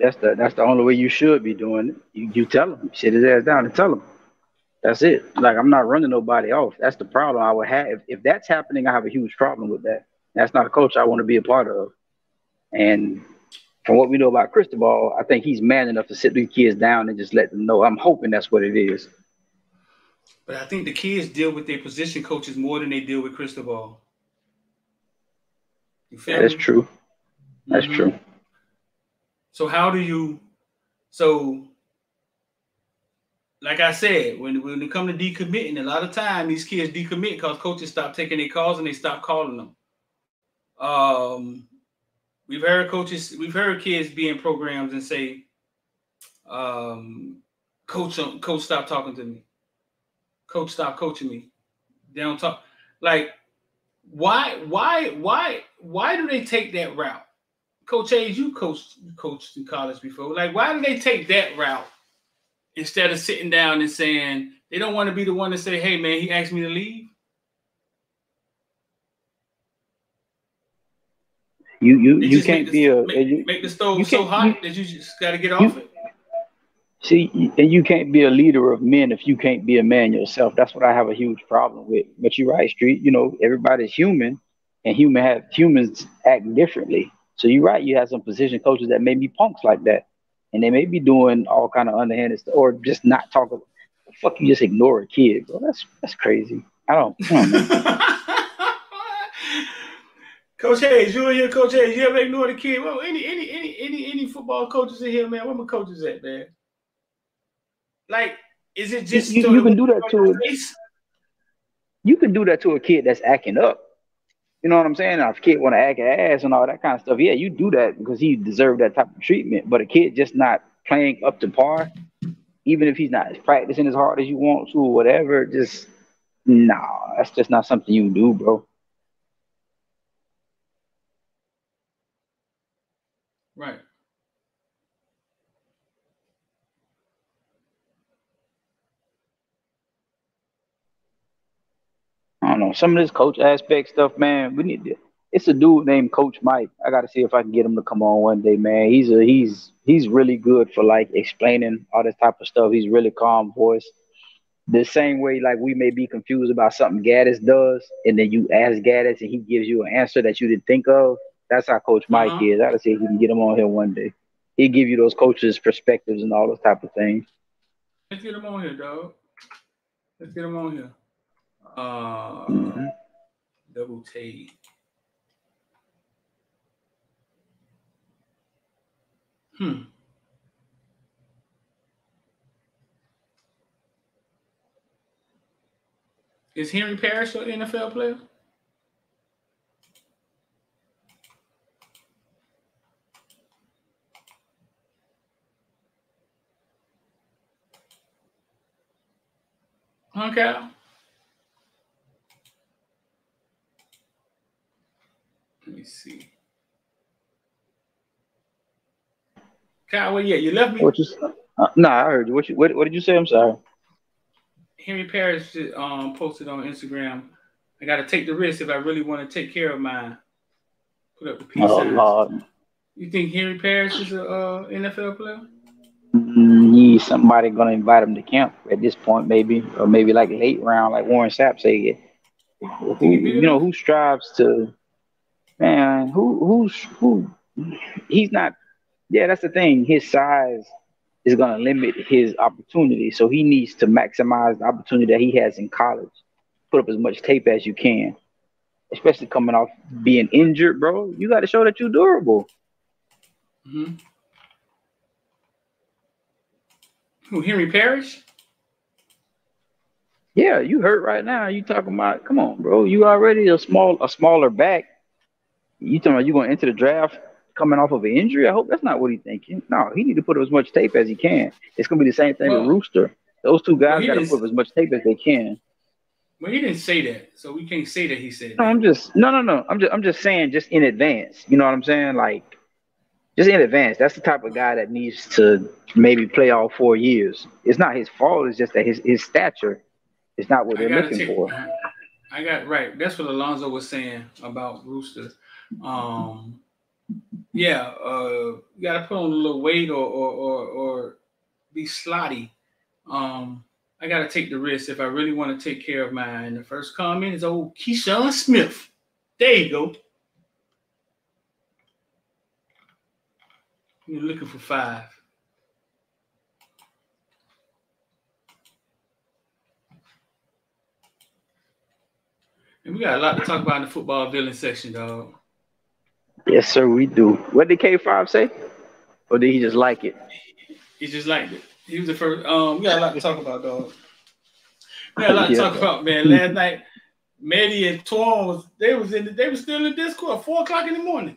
That's the that's the only way you should be doing it. You, you tell him, sit his ass down and tell him. That's it. Like I'm not running nobody off. That's the problem I would have. If, if that's happening, I have a huge problem with that. That's not a coach I want to be a part of. And from what we know about Cristobal, I think he's man enough to sit these kids down and just let them know. I'm hoping that's what it is. But I think the kids deal with their position coaches more than they deal with Cristobal. You feel That's true. That's mm-hmm. true. So how do you so like I said, when when it come to decommitting, a lot of time these kids decommit because coaches stop taking their calls and they stop calling them. Um We've heard coaches, we've heard kids be in programs and say, um, coach, coach, stop talking to me. Coach, stop coaching me. They don't talk. Like, why, why, why, why do they take that route? Coach Hayes, you coached, you coached in college before. Like, why do they take that route instead of sitting down and saying they don't want to be the one to say, "Hey, man, he asked me to leave." You you you can't be a make, you, make the stove so hot you, that you just got to get off it. See, and you can't be a leader of men if you can't be a man yourself. That's what I have a huge problem with. But you're right, Street. You know, everybody's human, and human have humans act differently. So you're right. You have some position coaches that may be punks like that, and they may be doing all kind of underhanded stuff, or just not talking. Fuck you, just ignore a kid, bro. That's that's crazy. I don't. I don't Coach Hayes, you here, Coach Hayes. You ever ignore the kid? Well, any any any any any football coaches in here, man. Where my coaches at, man? Like, is it just you, you can do that to a, you can do that to a kid that's acting up. You know what I'm saying? If a kid want to act ass and all that kind of stuff, yeah, you do that because he deserved that type of treatment. But a kid just not playing up to par, even if he's not practicing as hard as you want to or whatever, just nah, that's just not something you do, bro. Right. I don't know. Some of this coach aspect stuff, man, we need to it's a dude named Coach Mike. I gotta see if I can get him to come on one day, man. He's a he's he's really good for like explaining all this type of stuff. He's really calm voice. The same way like we may be confused about something Gattis does, and then you ask Gattis and he gives you an answer that you didn't think of. That's how Coach Mike uh-huh. is. I gotta see if we can get him on here one day. He'll give you those coaches' perspectives and all those type of things. Let's get him on here, dog. Let's get him on here. Uh, Mhm. double take. Hmm. Is Henry Parrish an NFL player? Huh, Cal? Let me see. Cal, well, yeah, you left me. What you? Uh, nah, I heard you. What you? What, what did you say? I'm sorry. Henry Parrish um, posted on Instagram. I got to take the risk if I really want to take care of mine. Put up the peace Oh signs. Lord, You think Henry Parrish is a uh, NFL player? Mm, need somebody gonna invite him to camp at this point, maybe, or maybe like late round, like Warren Sapp said. Who, Think he big you know, who strives to, man, who who's who? He's not. Yeah, that's the thing. His size is gonna limit his opportunity, so he needs to maximize the opportunity that he has in college. Put up as much tape as you can, especially coming off being injured, bro. You got to show that you're durable. Mm-hmm. Who Henry Parrish? Yeah, you hurt right now. You talking about? Come on, bro. You already a small, a smaller back. You talking about you going into the draft coming off of an injury? I hope that's not what he's thinking. No, he need to put up as much tape as he can. It's gonna be the same thing Well- with Rooster. Those two guys he got to put up as much tape as they can. Well, he didn't say that, so we can't say that he said No, that. I'm just no, no, no. I'm just, I'm just saying, just in advance. You know what I'm saying? Like, just in advance. That's the type of guy that needs to maybe play all four years. It's not his fault. It's just that his his stature is not what they're looking take. for. I got right. That's what Alonzo was saying about Rooster. Um, yeah, uh, you got to put on a little weight or or or, or be slotty. Um, I got to take the risk if I really want to take care of mine. The first comment is old Keyshawn Smith. There you go. You're looking for five. And we got a lot to talk about in the football villain section, dog. Yes, sir, we do. What did K5 say? Or did he just like it? He just liked it. He was the first. Um, we got a lot to talk about, dog. We got a lot to Yeah. talk about, man. Last night, Maddie and Twan was they was in the, they was still in Discord, four o'clock in the morning.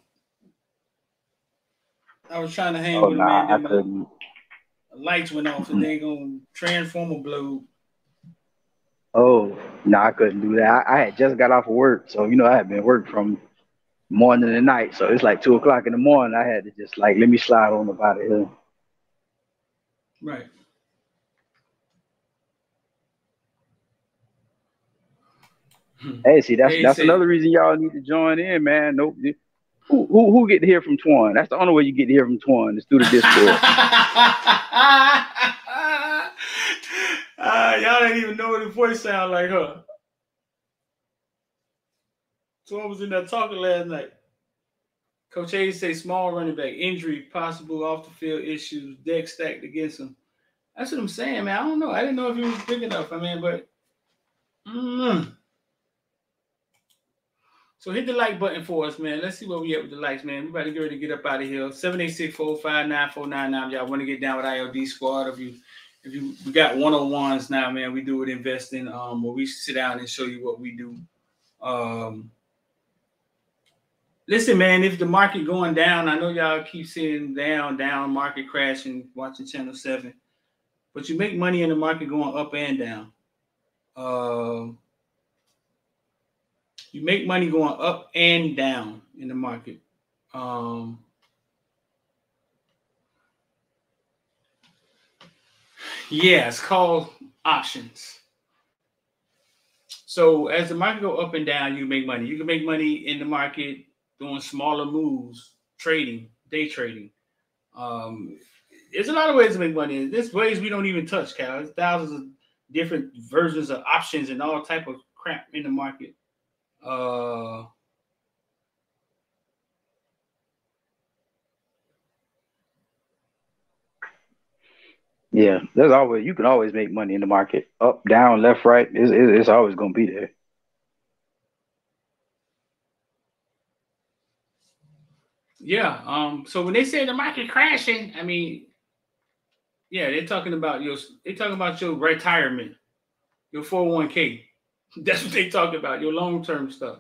I was trying to hang Oh, with nah, man. Then couldn't. lights went off, and they gonna transformer blue. Oh, no, I couldn't do that. I, I had just got off of work, so you know I had been working from morning and night. So it's like two o'clock in the morning. I had to just like let me slide on about it here. Right. Hey, see, that's Hey, that's say- another reason y'all need to join in, man. Nope. Who, who who get to hear from Twan? That's the only way you get to hear from Twan is through the Discord. Ah, y'all didn't even know what the voice sound like, huh? So I was in there talking last night. Coach Hayes say small running back injury, possible off the field issues, deck stacked against him. That's what I'm saying, man. I don't know. I didn't know if he was big enough. I mean, but mm. so hit the like button for us, man. Let's see where we at with the likes, man. We about to get ready to get up out of here. 786-459-9499. Y'all want to get down with IOD squad. If you if you we got one-on-ones now, man. We do it investing, um, where we sit down and show you what we do. Um Listen, man, if the market going down, I know y'all keep seeing down, down, market crashing, watching Channel 7, but you make money in the market going up and down. Um, you make money going up and down in the market. Um, yeah, it's called options. So as the market go up and down, you make money. You can make money in the market doing smaller moves, trading, day trading. Um, there's a lot of ways to make money. There's ways we don't even touch, Cal. There's thousands of different versions of options and all type of crap in the market. Uh, Yeah, there's always you can always make money in the market, up, down, left, right. It's it's, always gonna be there. Yeah. Um. So when they say the market crashing, I mean, yeah, they're talking about your they talking about your retirement, your four hundred one k. That's what they talking about. Your long term stuff.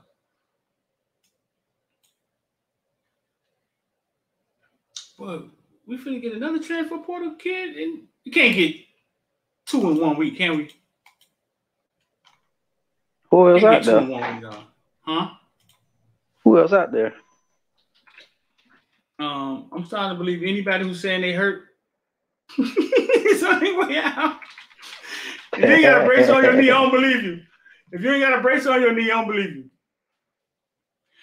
But we finna get another transfer portal kid, and you can't get two in one week, can we? Who else out get two in there? week. Huh? Who else out there? Um, I'm starting to believe anybody who's saying they hurt. it's the only way out. If you ain't got a brace on your knee, I don't believe you. If you ain't got a brace on your knee, I don't believe you.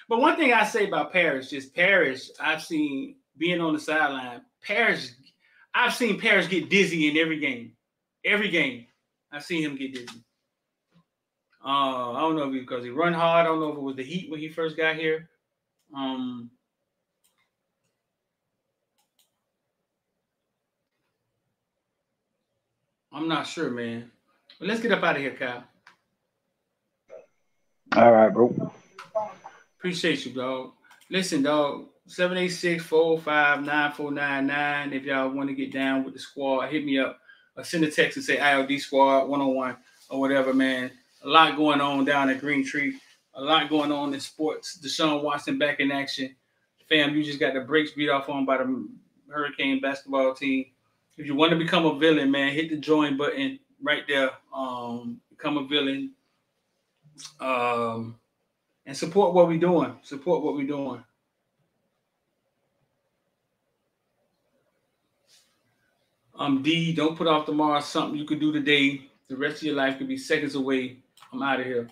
But one thing I say about Parrish, just Parrish, I've seen being on the sideline, Parrish, I've seen Parrish get dizzy in every game. Every game. I've seen him get dizzy. Uh, I don't know if because he run hard. I don't know if it was the heat when he first got here. Um, I'm not sure, man. But let's get up out of here, Kyle. All right, bro. Appreciate you, dog. Listen, dog. 786-405-9499. If y'all want to get down with the squad, hit me up. Or send a text and say IOD squad 101 or whatever, man. A lot going on down at Green Tree. A lot going on in sports. Deshaun Watson back in action. Fam, you just got the brakes beat off on by the Hurricane basketball team. If you want to become a villain, man, hit the join button right there. Um, become a villain. Um, and support what we're doing. Support what we're doing. Um, D, don't put off tomorrow something you could do today. The rest of your life could be seconds away. I'm out of here.